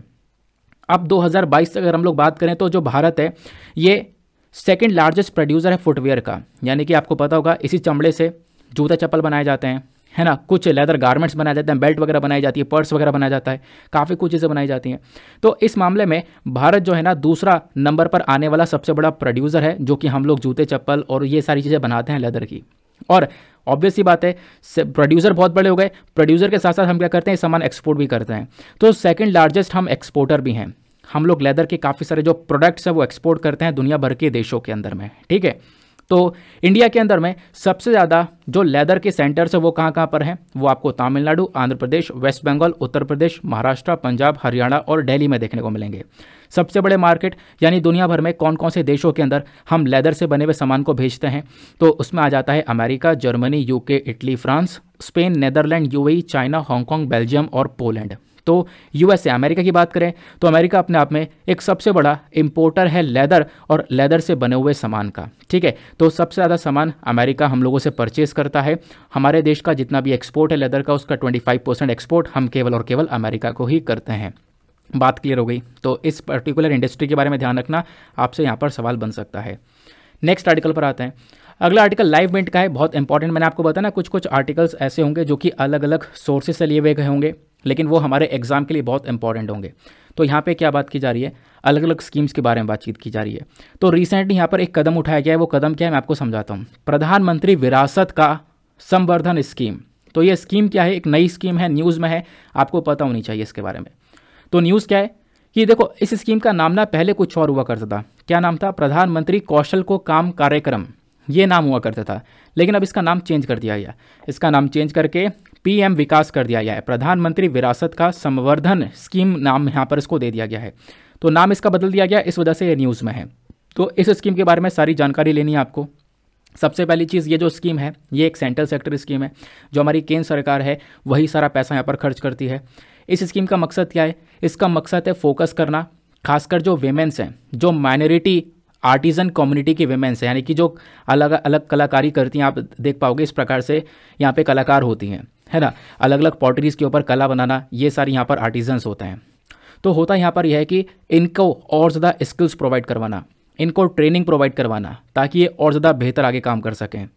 अब 2022 से अगर हम लोग बात करें तो जो भारत है, ये सेकेंड लार्जेस्ट प्रोड्यूसर है फुटवेयर का, यानी कि आपको पता होगा इसी चमड़े से जूते चप्पल बनाए जाते हैं, है ना? कुछ लेदर गारमेंट्स बनाए जाते हैं बेल्ट वगैरह बनाई जाती है पर्स वगैरह बनाया जाता है, काफ़ी कुछ चीज़ें बनाई जाती हैं। तो इस मामले में भारत जो है ना, दूसरा नंबर पर आने वाला सबसे बड़ा प्रोड्यूसर है, जो कि हम लोग जूते, चप्पल और ये सारी चीज़ें बनाते हैं लेदर की। और ऑब्वियस ही बात है प्रोड्यूसर बहुत बड़े हो गए प्रोड्यूसर के साथ साथ हम क्या करते हैं सामान एक्सपोर्ट भी करते हैं। तो सेकेंड लार्जेस्ट हम एक्सपोर्टर भी हैं। हम लोग लेदर के काफ़ी सारे जो प्रोडक्ट्स हैं, वो एक्सपोर्ट करते हैं दुनिया भर के देशों के अंदर में, ठीक है? तो इंडिया के अंदर में सबसे ज़्यादा जो लेदर के सेंटर्स हैं, वो कहाँ कहाँ पर हैं? वो आपको तमिलनाडु, आंध्र प्रदेश वेस्ट बंगाल उत्तर प्रदेश, महाराष्ट्र, पंजाब, हरियाणा और दिल्ली में देखने को मिलेंगे। सबसे बड़े मार्केट यानी दुनिया भर में कौन कौन से देशों के अंदर हम लेदर से बने हुए सामान को भेजते हैं? तो उसमें आ जाता है America, Germany UK Italy France Spain Netherland UAE China Hong Kong Belgium और पोलैंड तो यूएसए अमेरिका की बात करें तो अमेरिका अपने आप में एक सबसे बड़ा इंपोर्टर है लेदर और लेदर से बने हुए सामान का, ठीक है? तो सबसे ज़्यादा सामान अमेरिका हम लोगों से परचेज करता है। हमारे देश का जितना भी एक्सपोर्ट है लेदर का, उसका ट्वेंटी परसेंट एक्सपोर्ट हम केवल और केवल अमेरिका को ही करते हैं। बात क्लियर हो गई? तो इस पर्टिकुलर इंडस्ट्री के बारे में ध्यान रखना, आपसे यहाँ पर सवाल बन सकता है। नेक्स्ट आर्टिकल पर आते हैं। अगला आर्टिकल लाइव मिंट का है, बहुत इंपॉर्टेंट मैंने आपको बताया ना कुछ कुछ आर्टिकल्स ऐसे होंगे जो कि अलग अलग सोर्सेज से लिए हुए गए होंगे, लेकिन वो हमारे एग्ज़ाम के लिए बहुत इंपॉर्टेंट होंगे। तो यहाँ पे क्या बात की जा रही है? अलग अलग स्कीम्स के बारे में बातचीत की जा रही है। तो रिसेंटली यहाँ पर एक कदम उठाया गया है, वो कदम क्या है, मैं आपको समझाता हूँ। प्रधानमंत्री विरासत का संवर्धन स्कीम तो ये स्कीम क्या है? एक नई स्कीम है न्यूज़ में है, आपको पता होनी चाहिए इसके बारे में। तो न्यूज़ क्या है? कि देखो, इस स्कीम का नाम ना पहले कुछ और हुआ करता था। क्या नाम था? प्रधानमंत्री कौशल को काम कार्यक्रम। ये नाम हुआ करता था। लेकिन अब इसका नाम चेंज कर दिया गया। इसका नाम चेंज करके पीएम विकास कर दिया गया है। प्रधानमंत्री विरासत का संवर्धन स्कीम नाम यहाँ पर इसको दे दिया गया है। तो नाम इसका बदल दिया गया, इस वजह से ये न्यूज़ में है। तो इस स्कीम के बारे में सारी जानकारी लेनी है आपको। सबसे पहली चीज़, ये जो स्कीम है, ये एक सेंट्रल सेक्टर स्कीम है। जो हमारी केंद्र सरकार है, वही सारा पैसा यहाँ पर खर्च करती है। इस स्कीम का मकसद क्या है? इसका मकसद है फोकस करना, खासकर जो वेमेंस हैं, जो माइनॉरिटी आर्टिजन कम्युनिटी की वेमेंस हैं, यानी कि जो अलग अलग कलाकारी करती हैं, आप देख पाओगे इस प्रकार से यहाँ पे कलाकार होती हैं, है ना? अलग अलग पॉटरीज़ के ऊपर कला बनाना, ये सारे यहाँ पर आर्टिजन्स होते हैं। तो होता यहाँ पर यह है कि इनको और ज़्यादा स्किल्स प्रोवाइड करवाना, इनको ट्रेनिंग प्रोवाइड करवाना, ताकि ये और ज़्यादा बेहतर आगे काम कर सकें,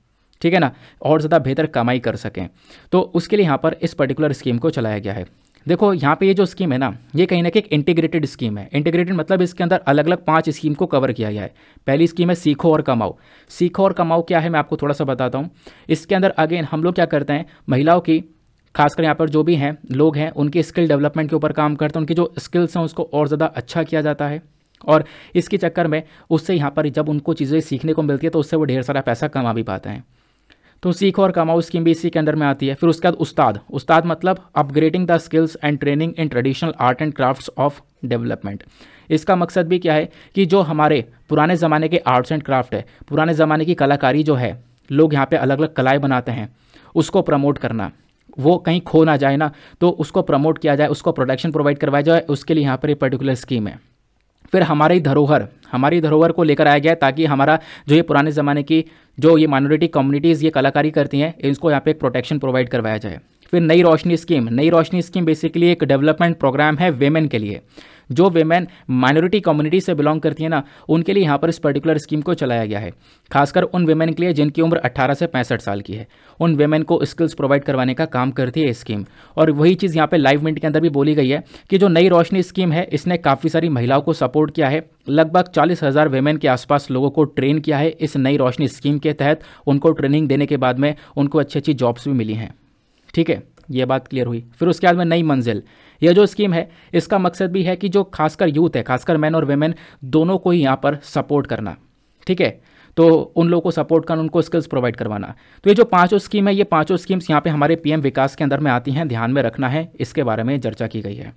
ठीक है ना? और ज़्यादा बेहतर कमाई कर सकें। तो उसके लिए यहाँ पर इस पर्टिकुलर स्कीम को चलाया गया है। देखो, यहाँ पे ये जो स्कीम है ना, ये कहीं ना कहीं एक इंटीग्रेटेड स्कीम है। इंटीग्रेटेड मतलब इसके अंदर अलग अलग पाँच स्कीम को कवर किया गया है। पहली स्कीम है सीखो और कमाओ। सीखो और कमाओ क्या है, मैं आपको थोड़ा सा बताता हूँ। इसके अंदर अगेन हम लोग क्या करते हैं, महिलाओं की, खासकर यहाँ पर जो भी हैं, लोग हैं, उनके स्किल डेवलपमेंट के ऊपर काम करते हैं, उनकी जो स्किल्स हैं, उसको और ज़्यादा अच्छा किया जाता है। और इसके चक्कर में, उससे यहाँ पर जब उनको चीज़ें सीखने को मिलती है तो उससे वो ढेर सारा पैसा कमा भी पाते हैं। तो सीखो और कमाओ स्कीम भी इसी के अंदर में आती है। फिर उसके बाद उस्ताद। उस्ताद मतलब upgrading the skills and training in traditional art and crafts of development इसका मकसद भी क्या है कि जो हमारे पुराने ज़माने के आर्ट्स एंड क्राफ्ट है, पुराने ज़माने की कलाकारी जो है, लोग यहाँ पे अलग अलग कलाएँ बनाते हैं, उसको प्रमोट करना। वो कहीं खो ना जाए ना तो उसको प्रमोट किया जाए, उसको प्रोडक्शन प्रोवाइड करवाया जाए, उसके लिए यहाँ पर एक पर्टिकुलर स्कीम है। फिर हमारी धरोहर हमारी धरोहर को लेकर आया गया ताकि हमारा जो ये पुराने ज़माने की, जो ये माइनॉरिटी कम्युनिटीज़ ये कलाकारी करती हैं, इसको यहाँ पे एक प्रोटेक्शन प्रोवाइड करवाया जाए। फिर Nai Roshni scheme Nai Roshni scheme basically एक डेवलपमेंट प्रोग्राम है वेमेन के लिए। जो वेमेन माइनॉरिटी कम्युनिटी से बिलोंग करती है ना, उनके लिए यहाँ पर इस पर्टिकुलर स्कीम को चलाया गया है। खासकर उन वेमेन के लिए जिनकी उम्र 18 से पैंसठ साल की है। उन वेमेन को स्किल्स प्रोवाइड करवाने का काम करती है स्कीम और वही चीज़ यहाँ पे लाइव मिनट के अंदर भी बोली गई है कि जो नई रोशनी स्कीम है, इसने काफ़ी सारी महिलाओं को सपोर्ट किया है। लगभग चालीस हज़ार वेमेन के आसपास लोगों को ट्रेन किया है इस नई रोशनी स्कीम के तहत। उनको ट्रेनिंग देने के बाद में उनको अच्छी अच्छी जॉब्स भी मिली हैं। ठीक है? ये बात क्लियर हुई। फिर उसके बाद में नई मंजिल। यह जो स्कीम है, इसका मकसद भी है कि जो खासकर यूथ है, खासकर मैन और वेमेन दोनों को ही यहाँ पर सपोर्ट करना। ठीक है? तो उन लोगों को सपोर्ट करना, उनको स्किल्स प्रोवाइड करवाना। तो ये जो पाँचों स्कीम है, ये पाँचों स्कीम्स यहाँ पे हमारे पीएम विकास के अंदर में आती हैं, ध्यान में रखना है, इसके बारे में चर्चा की गई है।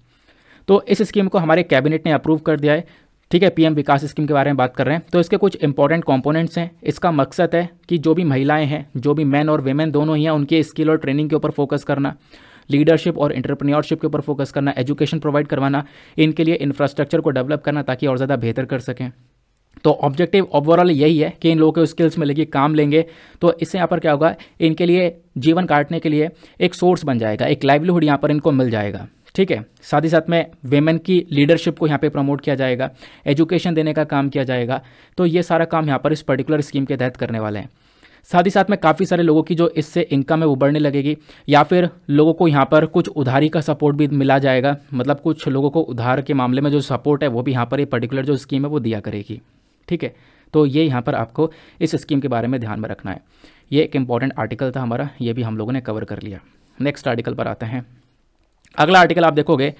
तो इस स्कीम को हमारे कैबिनेट ने अप्रूव कर दिया है। ठीक है पीएम विकास स्कीम के बारे में बात कर रहे हैं। तो इसके कुछ इंपॉर्टेंट कंपोनेंट्स हैं। इसका मकसद है कि जो भी महिलाएँ हैं, जो भी मैन और वेमेन दोनों ही हैं, उनके स्किल और ट्रेनिंग के ऊपर फोकस करना लीडरशिप और इंटरप्रेन्योरशिप के ऊपर फोकस करना एजुकेशन प्रोवाइड करवाना, इनके लिए इंफ्रास्ट्रक्चर को डेवलप करना ताकि और ज़्यादा बेहतर कर सकें। तो ऑब्जेक्टिव ओवरऑल यही है कि इन लोगों को स्किल्स में मिलेगी काम लेंगे। तो इससे यहाँ पर क्या होगा? इनके लिए जीवन काटने के लिए एक सोर्स बन जाएगा, एक लाइवलीहुड यहाँ पर इनको मिल जाएगा। ठीक है? साथ ही साथ में वेमेन की लीडरशिप को यहाँ पे प्रमोट किया जाएगा एजुकेशन देने का काम किया जाएगा तो ये सारा काम यहाँ पर इस पर्टिकुलर स्कीम के तहत करने वाले हैं। साथ ही साथ में काफ़ी सारे लोगों की जो इससे इनकम है वो बढ़ने लगेगी, या फिर लोगों को यहाँ पर कुछ उधारी का सपोर्ट भी मिला जाएगा मतलब कुछ लोगों को उधार के मामले में जो सपोर्ट है, वो भी यहाँ पर ये पर्टिकुलर जो स्कीम है, वो दिया करेगी। ठीक है? तो ये यहाँ पर आपको इस स्कीम के बारे में ध्यान में रखना है। ये एक इंपॉर्टेंट आर्टिकल था हमारा, ये भी हम लोगों ने कवर कर लिया। नेक्स्ट आर्टिकल पर आते हैं। अगला आर्टिकल आप देखोगे,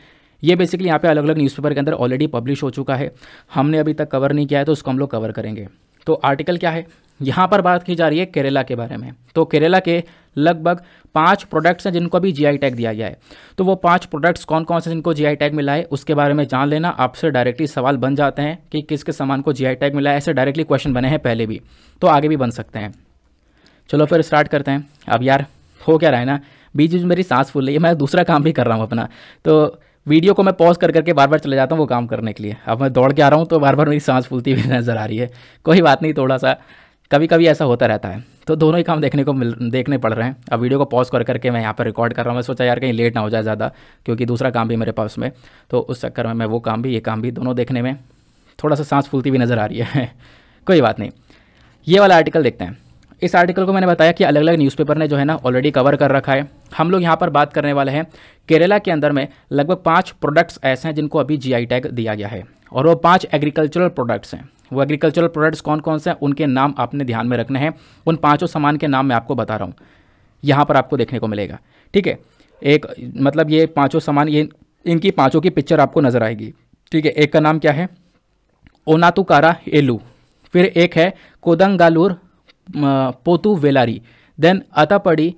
ये बेसिकली यहाँ पे अलग अलग न्यूज़पेपर के अंदर ऑलरेडी पब्लिश हो चुका है। हमने अभी तक कवर नहीं किया है तो उसको हम लोग कवर करेंगे। तो आर्टिकल क्या है? यहाँ पर बात की जा रही है केरला के बारे में। तो केरला के लगभग पाँच प्रोडक्ट्स हैं जिनको अभी जीआई टैग दिया गया है। तो वो पाँच प्रोडक्ट्स कौन कौन से जिनको जीआई टैग मिला है, उसके बारे में जान लेना। आपसे डायरेक्टली सवाल बन जाते हैं कि किस किस सामान को जीआई टैग मिला है। ऐसे डायरेक्टली क्वेश्चन बने हैं पहले भी। तो आगे भी बन सकते हैं। चलो फिर स्टार्ट करते हैं। अब यार, हो क्या रहा है ना? बीच बीच मेरी सांस फूल रही है, मैं दूसरा काम भी कर रहा हूँ अपना। तो वीडियो को मैं पॉज कर करके बार बार चले जाता हूँ वो काम करने के लिए। अब मैं दौड़ के आ रहा हूँ तो बार बार मेरी सांस फूलती हुई नज़र आ रही है। कोई बात नहीं, थोड़ा सा कभी कभी ऐसा होता रहता है। तो दोनों ही काम देखने को मिल, देखने पड़ रहे हैं। अब वीडियो को पॉज कर करके मैं यहाँ पर रिकॉर्ड कर रहा हूँ। मैं सोचा यार कहीं लेट ना हो जाए ज़्यादा, क्योंकि दूसरा काम भी मेरे पास में। तो उस चक्कर में मैं वो काम भी, ये काम भी दोनों देखने में थोड़ा सा सांस फूलती हुई नज़र आ रही है। कोई बात नहीं। ये वाला आर्टिकल देखते हैं। इस आर्टिकल को मैंने बताया कि अलग अलग न्यूज़पेपर ने जो है ना ऑलरेडी कवर कर रखा है। हम लोग यहाँ पर बात करने वाले हैं, केरला के अंदर में लगभग पाँच प्रोडक्ट्स ऐसे हैं जिनको अभी जीआई टैग दिया गया है। और वो पाँच एग्रीकल्चरल प्रोडक्ट्स हैं। वो एग्रीकल्चरल प्रोडक्ट्स कौन कौन से हैं, उनके नाम आपने ध्यान में रखने हैं। उन पाँचों सामान के नाम मैं आपको बता रहा हूँ। यहाँ पर आपको देखने को मिलेगा। ठीक है? एक मतलब ये पाँचों सामान, ये, इनकी पाँचों की पिक्चर आपको नज़र आएगी। ठीक है? एक का नाम क्या है? ओनातुकारा एलू। फिर एक है कोदंगालूर पोतु वेलारी देन अतपड़ी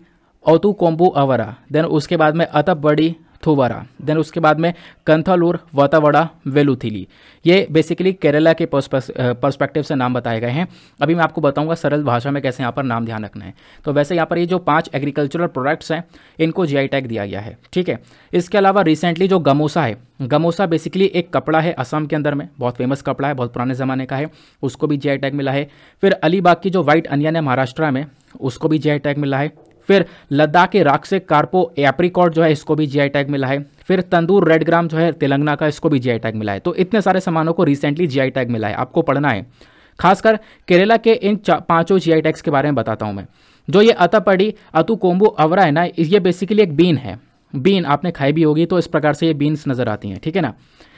औतु कोम्बू अवरा देन उसके बाद में अतपड़ी थुवरा देन उसके बाद में कंथालूर, वातावड़ा, वेलुथिली। ये बेसिकली केरला के पर्सपेक्टिव से नाम बताए गए हैं। अभी मैं आपको बताऊँगा सरल भाषा में कैसे यहाँ पर नाम ध्यान रखना है। तो वैसे यहाँ पर ये जो पाँच एग्रीकल्चरल प्रोडक्ट्स हैं, इनको जीआई टैग दिया गया है। ठीक है? इसके अलावा रिसेंटली जो गमोसा है गमोसा बेसिकली एक कपड़ा है असम के अंदर में। बहुत फ़ेमस कपड़ा है, बहुत पुराने ज़माने का है। उसको भी जीआई टैग मिला है। फिर अलीबाग की जो व्हाइट अनियन है महाराष्ट्र में, उसको भी जी टैग मिला है। फिर लद्दाख के राख कार्पो एप्रिकॉट जो है, इसको भी जीआई टैग मिला है। फिर तंदूर रेड ग्राम जो है, तेलंगाना का इसको भी जीआई टैग मिला है। तो इतने सारे सामानों को रिसेंटली जीआई टैग मिला है, आपको पढ़ना है। खासकर केरला के इन पाँचों जीआई टैग्स के बारे में बताता हूँ मैं। जो ये अतपड़ी अतु कोम्बू अवरा है ना, ये बेसिकली एक बीन है। बीन आपने खाई भी होगी तो इस प्रकार से ये बीन्स नज़र आती हैं, ठीक है ना?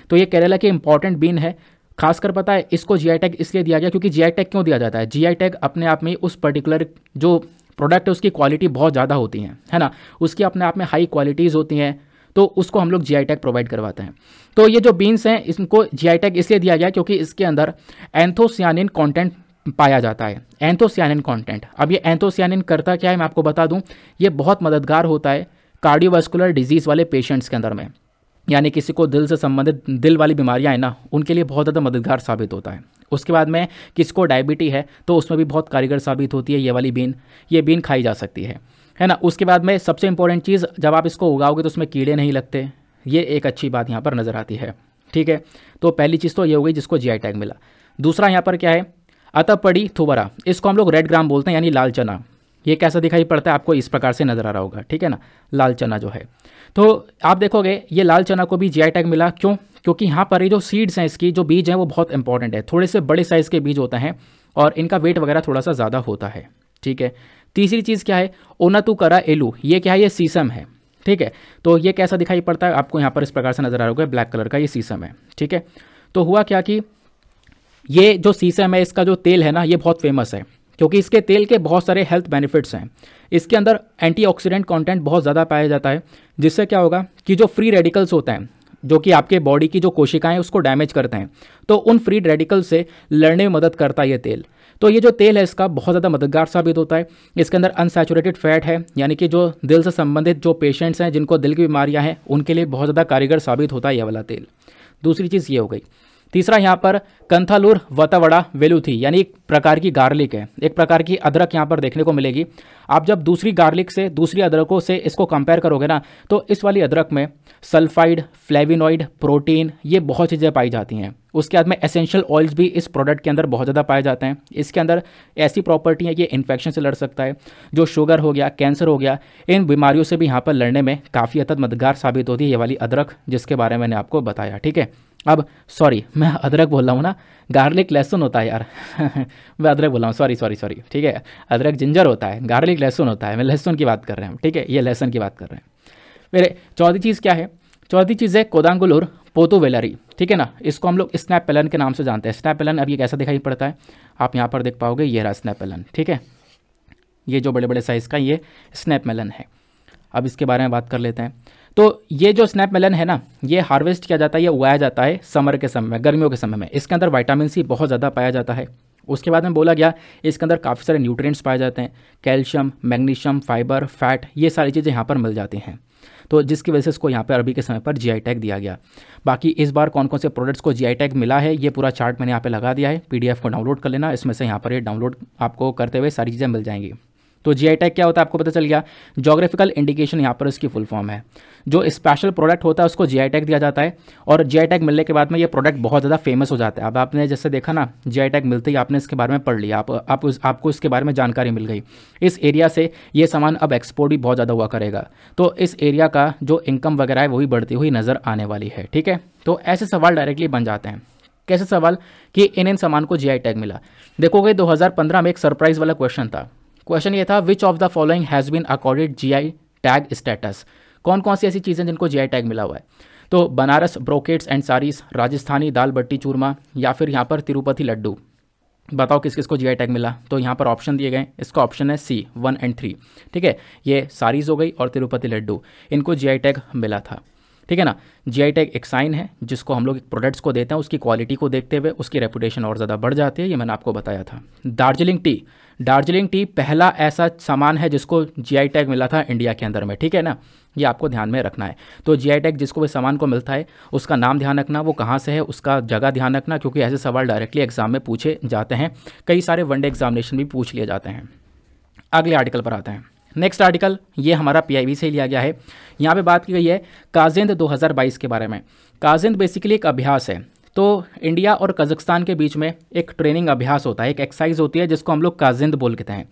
तो ये केरला की इंपॉर्टेंट बीन है। खासकर पता है, इसको जीआई टैग इसलिए दिया गया क्योंकि जीआई टैग क्यों दिया जाता है? जीआई टैग अपने आप में उस पर्टिकुलर जो प्रोडक्ट है, उसकी क्वालिटी बहुत ज़्यादा होती है है ना? उसकी अपने आप में हाई क्वालिटीज़ होती हैं तो उसको हम लोग जी आई टैग प्रोवाइड करवाते हैं। तो ये जो बीन्स हैं इनको जी आई टैग इसलिए दिया गया क्योंकि इसके अंदर एंथोसियानिन कॉन्टेंट पाया जाता है। एंथोसियानिन कॉन्टेंट अब ये एंथोसियानिन करता क्या है, मैं आपको बता दूँ, ये बहुत मददगार होता है कार्डियोवास्कुलर डिज़ीज़ वाले पेशेंट्स के अंदर में। यानी किसी को दिल से संबंधित दिल वाली बीमारियाँ हैं ना, उनके लिए बहुत ज़्यादा मददगार साबित होता है। उसके बाद में किसको डायबिटी है तो उसमें भी बहुत कारीगर साबित होती है ये वाली बीन, ये बीन खाई जा सकती है। है ना? उसके बाद में सबसे इंपॉर्टेंट चीज़, जब आप इसको उगाओगे तो उसमें कीड़े नहीं लगते। ये एक अच्छी बात यहाँ पर नज़र आती है। ठीक है? तो पहली चीज़ तो ये हो गई जिसको जीआई टैग मिला। दूसरा यहाँ पर क्या है? अतपड़ी थुबरा। इसको हम लोग रेड ग्राम बोलते हैं, यानी लाल चना। ये कैसा दिखाई पड़ता है आपको इस प्रकार से नज़र आ रहा होगा। ठीक है ना? लाल चना जो है। तो आप देखोगे, ये लाल चना को भी जीआई टैग मिला। क्यों? क्योंकि यहाँ पर ये जो सीड्स हैं इसकी, जो बीज हैं, वो बहुत इंपॉर्टेंट है। थोड़े से बड़े साइज़ के बीज होते हैं और इनका वेट वगैरह थोड़ा सा ज़्यादा होता है। ठीक है? तीसरी चीज़ क्या है? ओनातु करा एलू ये क्या है? ये सीसम है। ठीक है? तो ये कैसा दिखाई पड़ता है? आपको यहाँ पर इस प्रकार से नज़र आ रहा होगा। ब्लैक कलर का ये सीसम है। ठीक है? तो हुआ क्या कि ये जो सीसम है, इसका जो तेल है ना, ये बहुत फ़ेमस है। क्योंकि इसके तेल के बहुत सारे हेल्थ बेनिफिट्स हैं। इसके अंदर एंटीऑक्सीडेंट कंटेंट बहुत ज़्यादा पाया जाता है, जिससे क्या होगा कि जो फ्री रेडिकल्स होते हैं, जो कि आपके बॉडी की जो कोशिकाएँ उसको डैमेज करते हैं तो उन फ्री रेडिकल से लड़ने में मदद करता है ये तेल। तो ये जो तेल है, इसका बहुत ज़्यादा मददगार साबित होता है। इसके अंदर अनसेचुरेटेड फैट है, यानी कि जो दिल से संबंधित जो पेशेंट्स हैं, जिनको दिल की बीमारियाँ हैं, उनके लिए बहुत ज़्यादा कारीगर साबित होता है ये वाला तेल। दूसरी चीज़ ये हो गई। तीसरा यहाँ पर कंथालूर वतावड़ा वेलुथी यानी एक प्रकार की गार्लिक है। एक प्रकार की अदरक यहाँ पर देखने को मिलेगी। आप जब दूसरी गार्लिक से, दूसरी अदरकों से इसको कंपेयर करोगे ना तो इस वाली अदरक में सल्फाइड, फ्लेविनॉइड, प्रोटीन, ये बहुत चीज़ें पाई जाती हैं। उसके बाद में एसेंशियल ऑयल्स भी इस प्रोडक्ट के अंदर बहुत ज़्यादा पाए जाते हैं। इसके अंदर ऐसी प्रॉपर्टी है कि इन्फेक्शन से लड़ सकता है। जो शुगर हो गया कैंसर हो गया, इन बीमारियों से भी यहाँ पर लड़ने में काफ़ी हद तक मददगार साबित होती है ये वाली अदरक, जिसके बारे में मैंने आपको बताया, ठीक है? अब सॉरी मैं अदरक बोल रहा हूँ ना गार्लिक लहसुन होता है यार। मैं अदरक बोल रहा हूँ सॉरी सॉरी सॉरी ठीक है? अदरक जिंजर होता है गार्लिक लहसुन होता है, मैं लहसुन की बात कर रहे हैं, ठीक है? ये लहसुन की बात कर रहे हैं। मेरे चौथी चीज़ क्या है? चौथी चीज़ है कोदांगुलूर पोतोवेलरी, ठीक है ना? इसको हम लोग स्नैप पेलन के नाम से जानते हैं। स्नैप पेलन अब ये कैसा दिखाई पड़ता है? आप यहाँ पर देख पाओगे, ये रहा स्नैप पेलन ठीक है? ये जो बड़े बड़े साइज़ का ये स्नैप मेलन है। अब इसके बारे में बात कर लेते हैं। तो ये जो स्नैप मेलन है ना, ये हार्वेस्ट किया जाता है, ये उगाया जाता है समर के समय में गर्मियों के समय में। इसके अंदर वाइटामिन सी बहुत ज़्यादा पाया जाता है। उसके बाद में बोला गया, इसके अंदर काफ़ी सारे न्यूट्रिएंट्स पाए जाते हैं। कैल्शियम मैग्नीशियम फाइबर फैट ये सारी चीज़ें यहाँ पर मिल जाती हैं। तो जिसकी वजह से इसको यहाँ पर अभी के समय पर जी टैग दिया गया। बाकी इस बार कौन कौन से प्रोडक्ट्स को जी टैग मिला है, ये पूरा चार्ट मैंने यहाँ पर लगा दिया है। पीडीएफ को डाउनलोड कर लेना, इसमें से यहाँ पर ये डाउनलोड आपको करते हुए सारी चीज़ें मिल जाएँगी। तो जी टैग क्या होता है, आपको पता चल गया। जोग्राफिकल इंडिकेशन यहाँ पर इसकी फुल फॉर्म है। जो स्पेशल प्रोडक्ट होता है उसको जीआई टैग दिया जाता है। और जीआई टैग मिलने के बाद में ये प्रोडक्ट बहुत ज़्यादा फ़ेमस हो जाता है। अब आपने जैसे देखा ना जीआई टैग मिलते ही आपने इसके बारे में पढ़ लिया। आप, आप उस, आपको इसके बारे में जानकारी मिल गई। इस एरिया से ये सामान अब एक्सपोर्ट भी बहुत ज़्यादा हुआ करेगा। तो इस एरिया का जो इनकम वगैरह है वही बढ़ती हुई नज़र आने वाली है ठीक है? तो ऐसे सवाल डायरेक्टली बन जाते हैं। कैसे सवाल? कि इन इन सामान को जीआई टैग मिला। देखोगे 2015 में एक सरप्राइज़ वाला क्वेश्चन था। क्वेश्चन ये था which of the following has been accorded GI tag status कौन कौन सी ऐसी चीज़ें जिनको जीआई टैग मिला हुआ है? तो बनारस ब्रोकेट्स एंड सारीस, राजस्थानी दाल बट्टी चूरमा, या फिर यहाँ पर तिरुपति लड्डू। बताओ किस किस को जीआई टैग मिला? तो यहाँ पर ऑप्शन दिए गए इसका ऑप्शन है सी वन एंड थ्री ठीक है? ये सारीज हो गई और तिरुपति लड्डू। इनको जीआई टैग मिला था। ठीक है ना? जीआई टैग एक साइन है, जिसको हम लोग प्रोडक्ट्स को देते हैं, उसकी क्वालिटी को देखते हुए उसकी रेपुटेशन और ज़्यादा बढ़ जाती है, ये मैंने आपको बताया था। दार्जिलिंग टी दार्जिलिंग टी पहला ऐसा सामान है जिसको जीआई टैग मिला था इंडिया के अंदर में, ठीक है ना? ये आपको ध्यान में रखना है। तो जीआई टैग जिसको भी सामान को मिलता है, उसका नाम ध्यान रखना, वो कहाँ से है, उसका जगह ध्यान रखना, क्योंकि ऐसे सवाल डायरेक्टली एग्ज़ाम में पूछे जाते हैं। कई सारे वनडे एग्जामिनेशन भी पूछ लिए जाते हैं। अगले आर्टिकल पर आते हैं। नेक्स्ट आर्टिकल ये हमारा पी से लिया गया है। यहाँ पे बात की गई है काजिंद 2022 के बारे में। काजिंद बेसिकली एक अभ्यास है। तो इंडिया और कजाकिस्तान के बीच में एक ट्रेनिंग अभ्यास होता है, एक एक्सरसाइज होती है, जिसको हम लोग काजिंद बोल कहते हैं।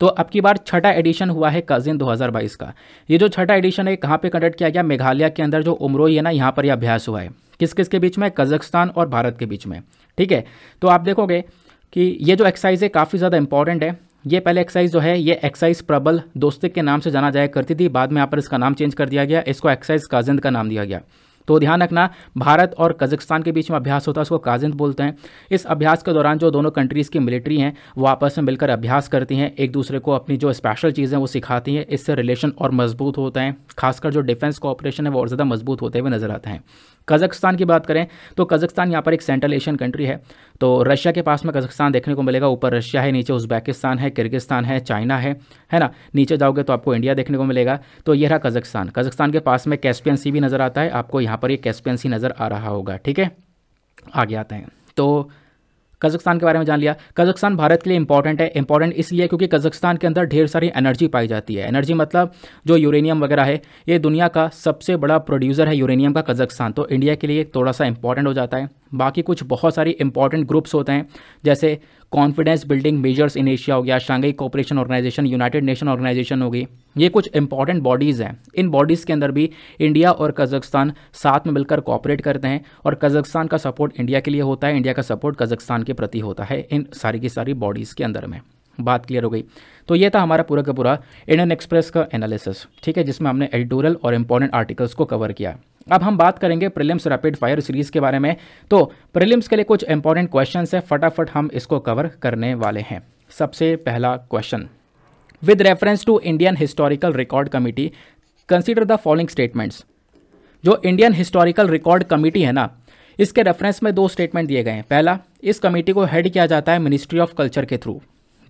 तो अब की बार छठा एडिशन हुआ है काजिन 2022 का। ये जो छठा एडिशन है, कहाँ पे कंडक्ट किया गया? मेघालय के अंदर जो उमरोई है ना, यहाँ पर यह अभ्यास हुआ है। किस किस के बीच में? कजाकिस्तान और भारत के बीच में। ठीक है? तो आप देखोगे कि ये जो एक्सरसाइज है, काफ़ी ज़्यादा इंपॉर्टेंट है। ये पहले एक्सरसाइज जो है, ये एक्सरसाइज प्रबल दोस्ती के नाम से जाना जाया करती थी। बाद में यहाँ पर इसका नाम चेंज कर दिया गया। इसको एक्सरसाइज काजिंद का नाम दिया गया। तो ध्यान रखना, भारत और कजाकिस्तान के बीच में अभ्यास होता है, उसको काजिंद बोलते हैं। इस अभ्यास के दौरान जो दोनों कंट्रीज़ की मिलिट्री हैं, वो आपस में मिलकर अभ्यास करती हैं, एक दूसरे को अपनी जो स्पेशल चीज़ें वो सिखाती हैं, इससे रिलेशन और मज़बूत होते हैं, खासकर जो डिफेंस कोऑपरेशन है, वो और ज़्यादा मज़बूत होते हुए नज़र आते हैं। कजाकिस्तान की बात करें तो कजाकिस्तान यहाँ पर एक सेंट्रल एशियन कंट्री है। तो रशिया के पास में कजाकिस्तान देखने को मिलेगा। ऊपर रशिया है, नीचे उज्बेकिस्तान है, किर्गिस्तान है, चाइना है है ना? नीचे जाओगे तो आपको इंडिया देखने को मिलेगा। तो यह रहा कजाकिस्तान। कजाकिस्तान के पास में कैस्पियन सी भी नज़र आता है। आपको यहाँ पर ये कैस्पियन सी नज़र आ रहा होगा, ठीक है? आगे आते हैं। तो कजाकिस्तान के बारे में जान लिया। कजाकिस्तान भारत के लिए इंपॉर्टेंट है इंपॉर्टेंट इसलिए क्योंकि कजाकिस्तान के अंदर ढेर सारी एनर्जी पाई जाती है। एनर्जी मतलब जो यूरेनियम वगैरह है, ये दुनिया का सबसे बड़ा प्रोड्यूसर है यूरेनियम का कजाकिस्तान। तो इंडिया के लिए थोड़ा सा इंपॉर्टेंट हो जाता है। बाकी कुछ बहुत सारी इंपॉर्टेंट ग्रुप्स होते हैं, जैसे confidence building measures in Asia हो गया Shanghai Cooperation Organisation United Nation Organisation होगी ये कुछ इंपॉर्टेंट बॉडीज़ हैं। इन बॉडीज़ के अंदर भी इंडिया और कजाकिस्तान साथ में मिलकर कॉपरेट करते हैं और कजाकिस्तान का सपोर्ट इंडिया के लिए होता है इंडिया का सपोर्ट कजाकिस्तान के प्रति होता है इन सारी की सारी बॉडीज़ के अंदर में। बात क्लियर हो गई। तो ये था हमारा पूरा का पूरा इंडियन एक्सप्रेस का एनालिसिस ठीक है, जिसमें हमने एडिटोरियल और इंपॉर्टेंट आर्टिकल्स को कवर किया। अब हम बात करेंगे प्रिलिम्स रैपिड फायर सीरीज़ के बारे में। तो प्रिलिम्स के लिए कुछ इंपॉर्टेंट क्वेश्चन है, फटाफट हम इसको कवर करने वाले हैं। सबसे पहला question with reference to Indian historical record committee consider the following statements जो इंडियन हिस्टोरिकल रिकॉर्ड कमिटी है ना, इसके रेफरेंस में दो स्टेटमेंट दिए गए हैं। पहला, इस कमेटी को हेड किया जाता है मिनिस्ट्री ऑफ़ कल्चर के थ्रू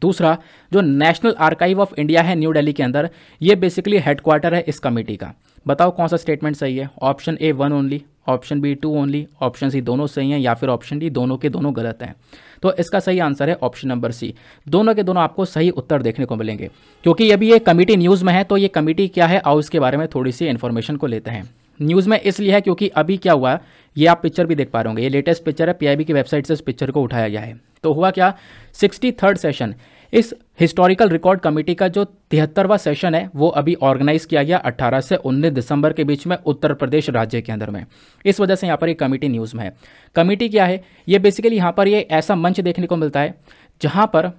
दूसरा, जो नेशनल आर्काइव ऑफ़ इंडिया है न्यू दिल्ली के अंदर, ये बेसिकली हेडक्वार्टर है इस कमेटी का। बताओ कौन सा स्टेटमेंट सही है? Option A one only option B two only option C दोनों सही हैं या फिर ऑप्शन डी दोनों के दोनों गलत हैं? तो इसका सही आंसर है ऑप्शन नंबर सी दोनों के दोनों आपको सही उत्तर देखने को मिलेंगे। क्योंकि अभी ये कमेटी न्यूज़ में है तो ये कमेटी क्या है? आओ इसके बारे में थोड़ी सी इन्फॉर्मेशन को लेते हैं। न्यूज़ में इसलिए है क्योंकि अभी क्या हुआ, ये आप पिक्चर भी देख पा रहे होंगे। ये लेटेस्ट पिक्चर है पीआईबी की वेबसाइट से इस पिक्चर को उठाया गया है। तो हुआ क्या? सिक्सटी थर्ड सेशन इस हिस्टोरिकल रिकॉर्ड कमेटी का जो तिहत्तरवा सेशन है, वो अभी ऑर्गेनाइज किया गया 18 से 19 दिसंबर के बीच में उत्तर प्रदेश राज्य के अंदर में। इस वजह से यहाँ पर एक कमेटी न्यूज़ में है। कमेटी क्या है? ये बेसिकली यहाँ पर ये ऐसा मंच देखने को मिलता है, जहाँ पर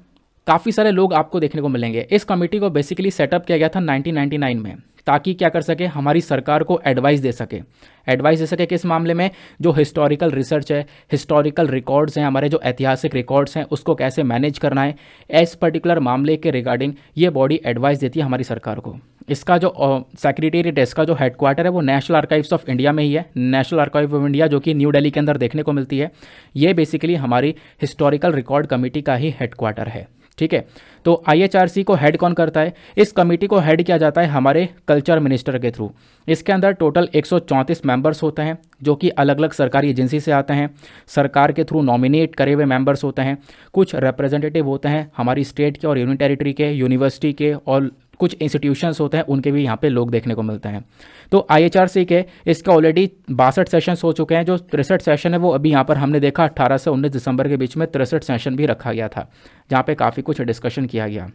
काफ़ी सारे लोग आपको देखने को मिलेंगे। इस कमेटी को बेसिकली सेटअप किया गया था 1999 में। ताकि क्या कर सके, हमारी सरकार को एडवाइस दे सके। एडवाइस दे सके किस मामले में? जो हिस्टोरिकल रिसर्च है हिस्टोरिकल रिकॉर्ड्स हैं, हमारे जो ऐतिहासिक रिकॉर्ड्स हैं, उसको कैसे मैनेज करना है, इस पर्टिकुलर मामले के रिगार्डिंग ये बॉडी एडवाइस देती है हमारी सरकार को। इसका जो सेक्रेटेरिएट इसका जो हेडक्वार्टर है, वो नेशनल आर्काइव्स ऑफ़ इंडिया में ही है। नेशनल आर्काइव ऑफ़ इंडिया जो कि न्यू दिल्ली के अंदर देखने को मिलती है। ये बेसिकली हमारी हिस्टोरिकल रिकॉर्ड कमेटी का ही हेडक्वार्टर है। ठीक है? तो आईएचआरसी को हेड कौन करता है? इस कमेटी को हेड किया जाता है हमारे कल्चर मिनिस्टर के थ्रू इसके अंदर टोटल 134 मेंबर्स होते हैं, जो कि अलग अलग सरकारी एजेंसी से आते हैं। सरकार के थ्रू नॉमिनेट करे हुए मेंबर्स होते हैं। कुछ रिप्रेजेंटेटिव होते हैं हमारी स्टेट के और यूनियन टेरिटरी के यूनिवर्सिटी के और कुछ इंस्टीट्यूशंस होते हैं, उनके भी यहाँ पे लोग देखने को मिलते हैं। तो आईएचआरसी के इसका ऑलरेडी बासठ सेशंस हो चुके हैं, जो तिरसठ सेशन है, वो अभी यहाँ पर हमने देखा अट्ठारह से उन्नीस दिसंबर के बीच में तिरसठ सेशन भी रखा गया था, जहाँ पे काफ़ी कुछ डिस्कशन किया गया।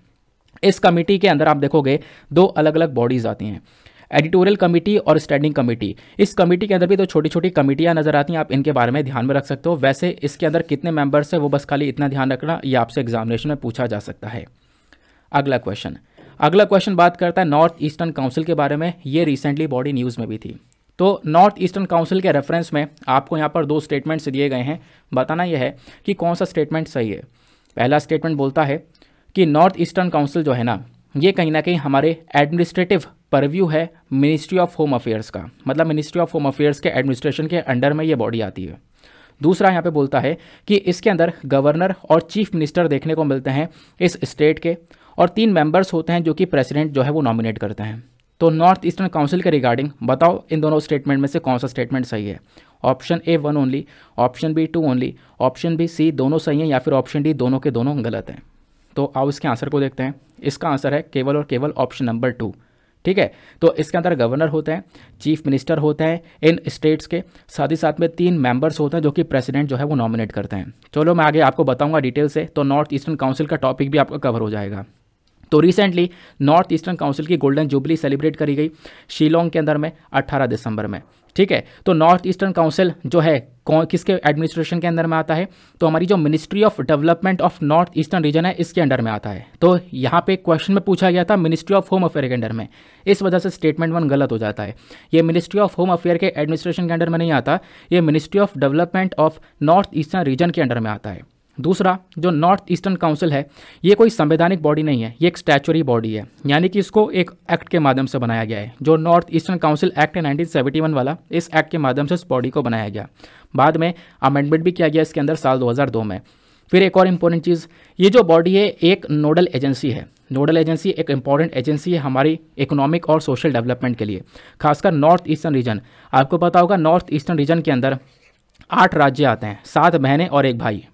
इस कमेटी के अंदर आप देखोगे, दो अलग अलग बॉडीज़ आती हैं एडिटोरियल कमेटी और स्टैंडिंग कमेटी इस कमेटी के अंदर भी तो छोटी छोटी कमेटियाँ नज़र आती हैं, आप इनके बारे में ध्यान में रख सकते हो। वैसे इसके अंदर कितने मेंबर्स हैं, वो बस खाली इतना ध्यान रखना, ये आपसे एग्जामिनेशन में पूछा जा सकता है। अगला क्वेश्चन अगला क्वेश्चन बात करता है नॉर्थ ईस्टर्न काउंसिल के बारे में। ये रिसेंटली बॉडी न्यूज़ में भी थी। तो नॉर्थ ईस्टर्न काउंसिल के रेफरेंस में आपको यहाँ पर दो स्टेटमेंट्स दिए गए हैं। बताना यह है कि कौन सा स्टेटमेंट सही है। पहला स्टेटमेंट बोलता है कि नॉर्थ ईस्टर्न काउंसिल जो है ना, ये कहीं ना कहीं हमारे एडमिनिस्ट्रेटिव परव्यू है मिनिस्ट्री ऑफ़ होम अफेयर्स का। मतलब मिनिस्ट्री ऑफ़ होम अफेयर्स के एडमिनिस्ट्रेशन के अंडर में ये बॉडी आती है। दूसरा यहाँ पे बोलता है कि इसके अंदर गवर्नर और चीफ मिनिस्टर देखने को मिलते हैं इस स्टेट के। और तीन मेंबर्स होते हैं जो कि प्रेसिडेंट जो है वो नॉमिनेट करते हैं। तो नॉर्थ ईस्टर्न काउंसिल के रिगार्डिंग बताओ इन दोनों स्टेटमेंट में से कौन सा स्टेटमेंट सही है? Option A one only option B two only option B C दोनों सही हैं या फिर ऑप्शन डी दोनों के दोनों गलत हैं? तो आओ इसके आंसर को देखते हैं। इसका आंसर है केवल और केवल ऑप्शन नंबर टू ठीक है? तो इसके अंदर गवर्नर होते हैं चीफ मिनिस्टर होते हैं, इन स्टेट्स के साथ ही साथ में तीन मेंबर्स होते हैं जो कि प्रेसिडेंट जो है वो नॉमिनेट करते हैं। चलो मैं आगे आपको बताऊँगा डिटेल से तो नॉर्थ ईस्टर्न काउंसिल का टॉपिक भी आपका कवर हो जाएगा। तो रिसेंटली नॉर्थ ईस्टर्न काउंसिल की गोल्डन जुबली सेलिब्रेट करी गई शिलोंग के अंदर में 18 दिसंबर में। ठीक है? तो नॉर्थ ईस्टर्न काउंसिल जो है, कौन, किसके एडमिनिस्ट्रेशन के अंदर में आता है? तो हमारी जो ministry of development of north eastern region है, इसके अंडर में आता है। तो यहाँ पे क्वेश्चन में पूछा गया था मिनिस्ट्री ऑफ़ होम अफेयर के अंडर में। इस वजह से स्टेटमेंट वन गलत हो जाता है। ये मिनिस्ट्री ऑफ़ होम अफेयर के एडमिनिस्ट्रेशन के अंडर में नहीं आता, ये ministry of development of north eastern region के अंडर में आता है। दूसरा, जो नॉर्थ ईस्टर्न काउंसिल है, ये कोई संवैधानिक बॉडी नहीं है, ये एक स्टैचुरी बॉडी है, यानी कि इसको एक एक्ट के माध्यम से बनाया गया है, जो नॉर्थ ईस्टर्न काउंसिल एक्ट है 1971 वाला, इस एक्ट के माध्यम से इस बॉडी को बनाया गया। बाद में अमेंडमेंट भी किया गया इसके अंदर साल 2002 में। फिर एक और इम्पोर्टेंट चीज़, ये जो बॉडी है, एक नोडल एजेंसी है। नोडल एजेंसी एक इंपॉर्टेंट एजेंसी है हमारी इकोनॉमिक और सोशल डेवलपमेंट के लिए, खासकर नॉर्थ ईस्टर्न रीजन आपको पता होगा नॉर्थ ईस्टर्न रीजन के अंदर आठ राज्य आते हैं, सात बहनें और एक भाई।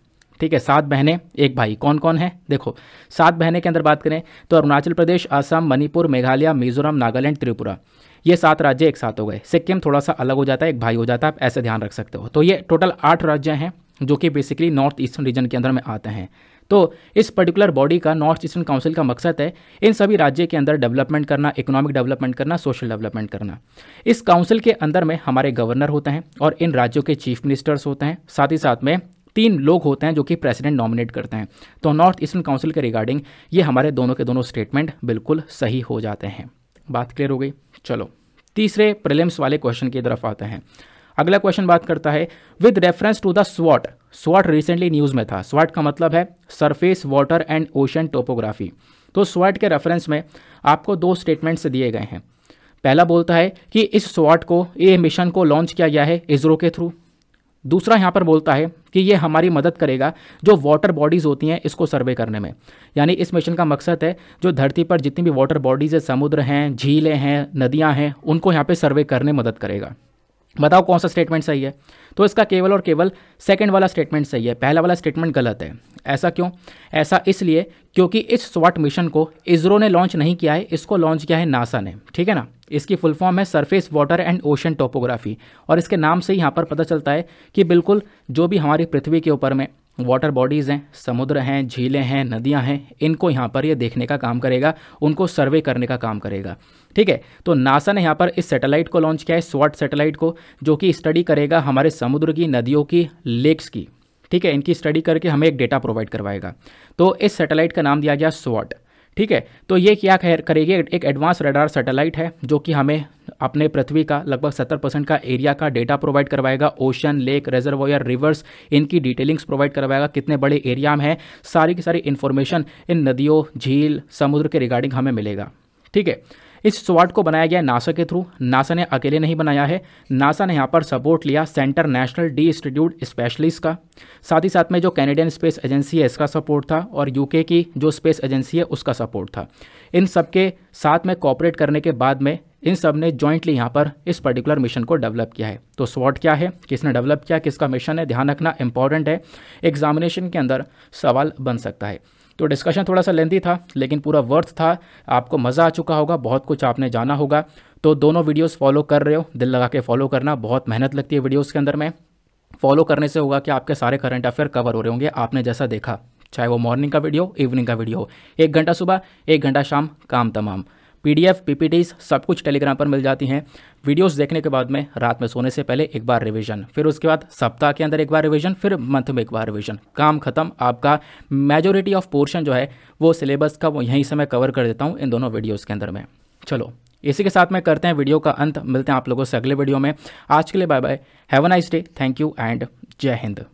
ठीक है, सात बहनें, एक भाई। कौन कौन है? देखो, सात बहनें के अंदर बात करें तो अरुणाचल प्रदेश असम मणिपुर, मेघालय, मिजोरम, नागालैंड, त्रिपुरा। ये सात राज्य एक साथ हो गए। सिक्किम थोड़ा सा अलग हो जाता है, एक भाई हो जाता है, आप ऐसे ध्यान रख सकते हो। तो ये टोटल आठ राज्य हैं, जो कि बेसिकली नॉर्थ ईस्टर्न रीजन के अंदर में आते हैं। तो इस पर्टिकुलर बॉडी का नॉर्थ ईस्टर्न काउंसिल का मकसद है, इन सभी राज्य के अंदर डेवलपमेंट करना इकोनॉमिक डेवलपमेंट करना सोशल डेवलपमेंट करना। इस काउंसिल के अंदर में हमारे गवर्नर होते हैं और इन राज्यों के चीफ मिनिस्टर्स होते हैं। साथ ही साथ में तीन लोग होते हैं जो कि प्रेसिडेंट नॉमिनेट करते हैं। तो नॉर्थ ईस्टर्न काउंसिल के रिगार्डिंग ये हमारे दोनों के दोनों स्टेटमेंट बिल्कुल सही हो जाते हैं। बात क्लियर हो गई? चलो, तीसरे प्रिलिम्स वाले क्वेश्चन की तरफ़ आते हैं। अगला क्वेश्चन बात करता है with reference to the स्वॉट स्वॉट recently news में था। स्वॉट का मतलब है surface water and ocean topography तो स्वॉट के रेफरेंस में आपको दो स्टेटमेंट्स दिए गए हैं। पहला बोलता है कि इस स्वॉट को ए मिशन को लॉन्च किया गया है इसरो के थ्रू दूसरा यहाँ पर बोलता है कि ये हमारी मदद करेगा जो वाटर बॉडीज़ होती हैं इसको सर्वे करने में। यानी इस मिशन का मकसद है जो धरती पर जितनी भी वाटर बॉडीज़ है, समुद्र हैं, झीलें हैं, नदियाँ हैं, उनको यहाँ पर सर्वे करने मदद करेगा। बताओ कौन सा स्टेटमेंट सही है? तो इसका केवल और केवल सेकंड वाला स्टेटमेंट सही है। पहला वाला स्टेटमेंट गलत है। ऐसा क्यों? ऐसा इसलिए क्योंकि इस स्वाट मिशन को इसरो ने लॉन्च नहीं किया है, इसको लॉन्च किया है नासा ने। ठीक है ना? इसकी फुल फॉर्म है surface water and ocean topography और इसके नाम से यहाँ पर पता चलता है कि बिल्कुल जो भी हमारी पृथ्वी के ऊपर में वाटर बॉडीज़ हैं, समुद्र हैं, झीलें हैं, नदियाँ हैं, इनको यहाँ पर ये देखने का काम करेगा, उनको सर्वे करने का काम करेगा। ठीक है? तो नासा ने यहाँ पर इस सैटेलाइट को लॉन्च किया है स्वाट सैटेलाइट को, जो कि स्टडी करेगा हमारे समुद्र की, नदियों की लेक्स की। ठीक है? इनकी स्टडी करके हमें एक डेटा प्रोवाइड करवाएगा। तो इस सैटेलाइट का नाम दिया गया स्वाट ठीक है? तो ये क्या करेगी? एक एडवांस रेडार सैटेलाइट है, जो कि हमें अपने पृथ्वी का लगभग सत्तर परसेंट का एरिया का डेटा प्रोवाइड करवाएगा। ओशन लेक रेजर्वोयर रिवर्स इनकी डिटेलिंग्स प्रोवाइड करवाएगा। कितने बड़े एरिया में है? सारी की सारी इन्फॉर्मेशन इन नदियों, झील, समुद्र के रिगार्डिंग हमें मिलेगा। ठीक है? इस स्वाट को बनाया गया नासा के थ्रू नासा ने अकेले नहीं बनाया है। नासा ने यहाँ पर सपोर्ट लिया centre national de institute specialist का। साथ ही साथ में जो कैनेडियन स्पेस एजेंसी है, इसका सपोर्ट था और यूके की जो स्पेस एजेंसी है, उसका सपोर्ट था। इन सब के साथ में कॉपरेट करने के बाद में इन सबने जॉइंटली यहाँ पर इस पर्टिकुलर मिशन को डेवलप किया है। तो स्वॉट क्या है? किसने डेवलप किया? किसका मिशन है? ध्यान रखना इंपॉर्टेंट है। एग्जामिनेशन के अंदर सवाल बन सकता है। तो डिस्कशन थोड़ा सा लेंदी था, लेकिन पूरा वर्थ था। आपको मज़ा आ चुका होगा, बहुत कुछ आपने जाना होगा। तो दोनों वीडियोस फॉलो कर रहे हो, दिल लगा के फॉलो करना, बहुत मेहनत लगती है वीडियोस के अंदर में। फॉलो करने से होगा कि आपके सारे करंट अफेयर कवर हो रहे होंगे, आपने जैसा देखा। चाहे वो मॉर्निंग का वीडियो इवनिंग का वीडियो एक घंटा सुबह, एक घंटा शाम, काम तमाम। पीडीएफ पीपीटीज सब कुछ टेलीग्राम पर मिल जाती हैं। वीडियोस देखने के बाद में रात में सोने से पहले एक बार रिवीजन, फिर उसके बाद सप्ताह के अंदर एक बार रिवीजन, फिर मंथ में एक बार रिवीजन। काम खत्म, आपका मेजोरिटी ऑफ़ पोर्शन जो है, वो सिलेबस का वो यहीं से मैं कवर कर देता हूँ इन दोनों वीडियोज़ के अंदर में। चलो, इसी के साथ में करते हैं वीडियो का अंत, मिलते हैं आप लोगों से अगले वीडियो में। आज के लिए bye bye have a nice day thank you and जय हिंद।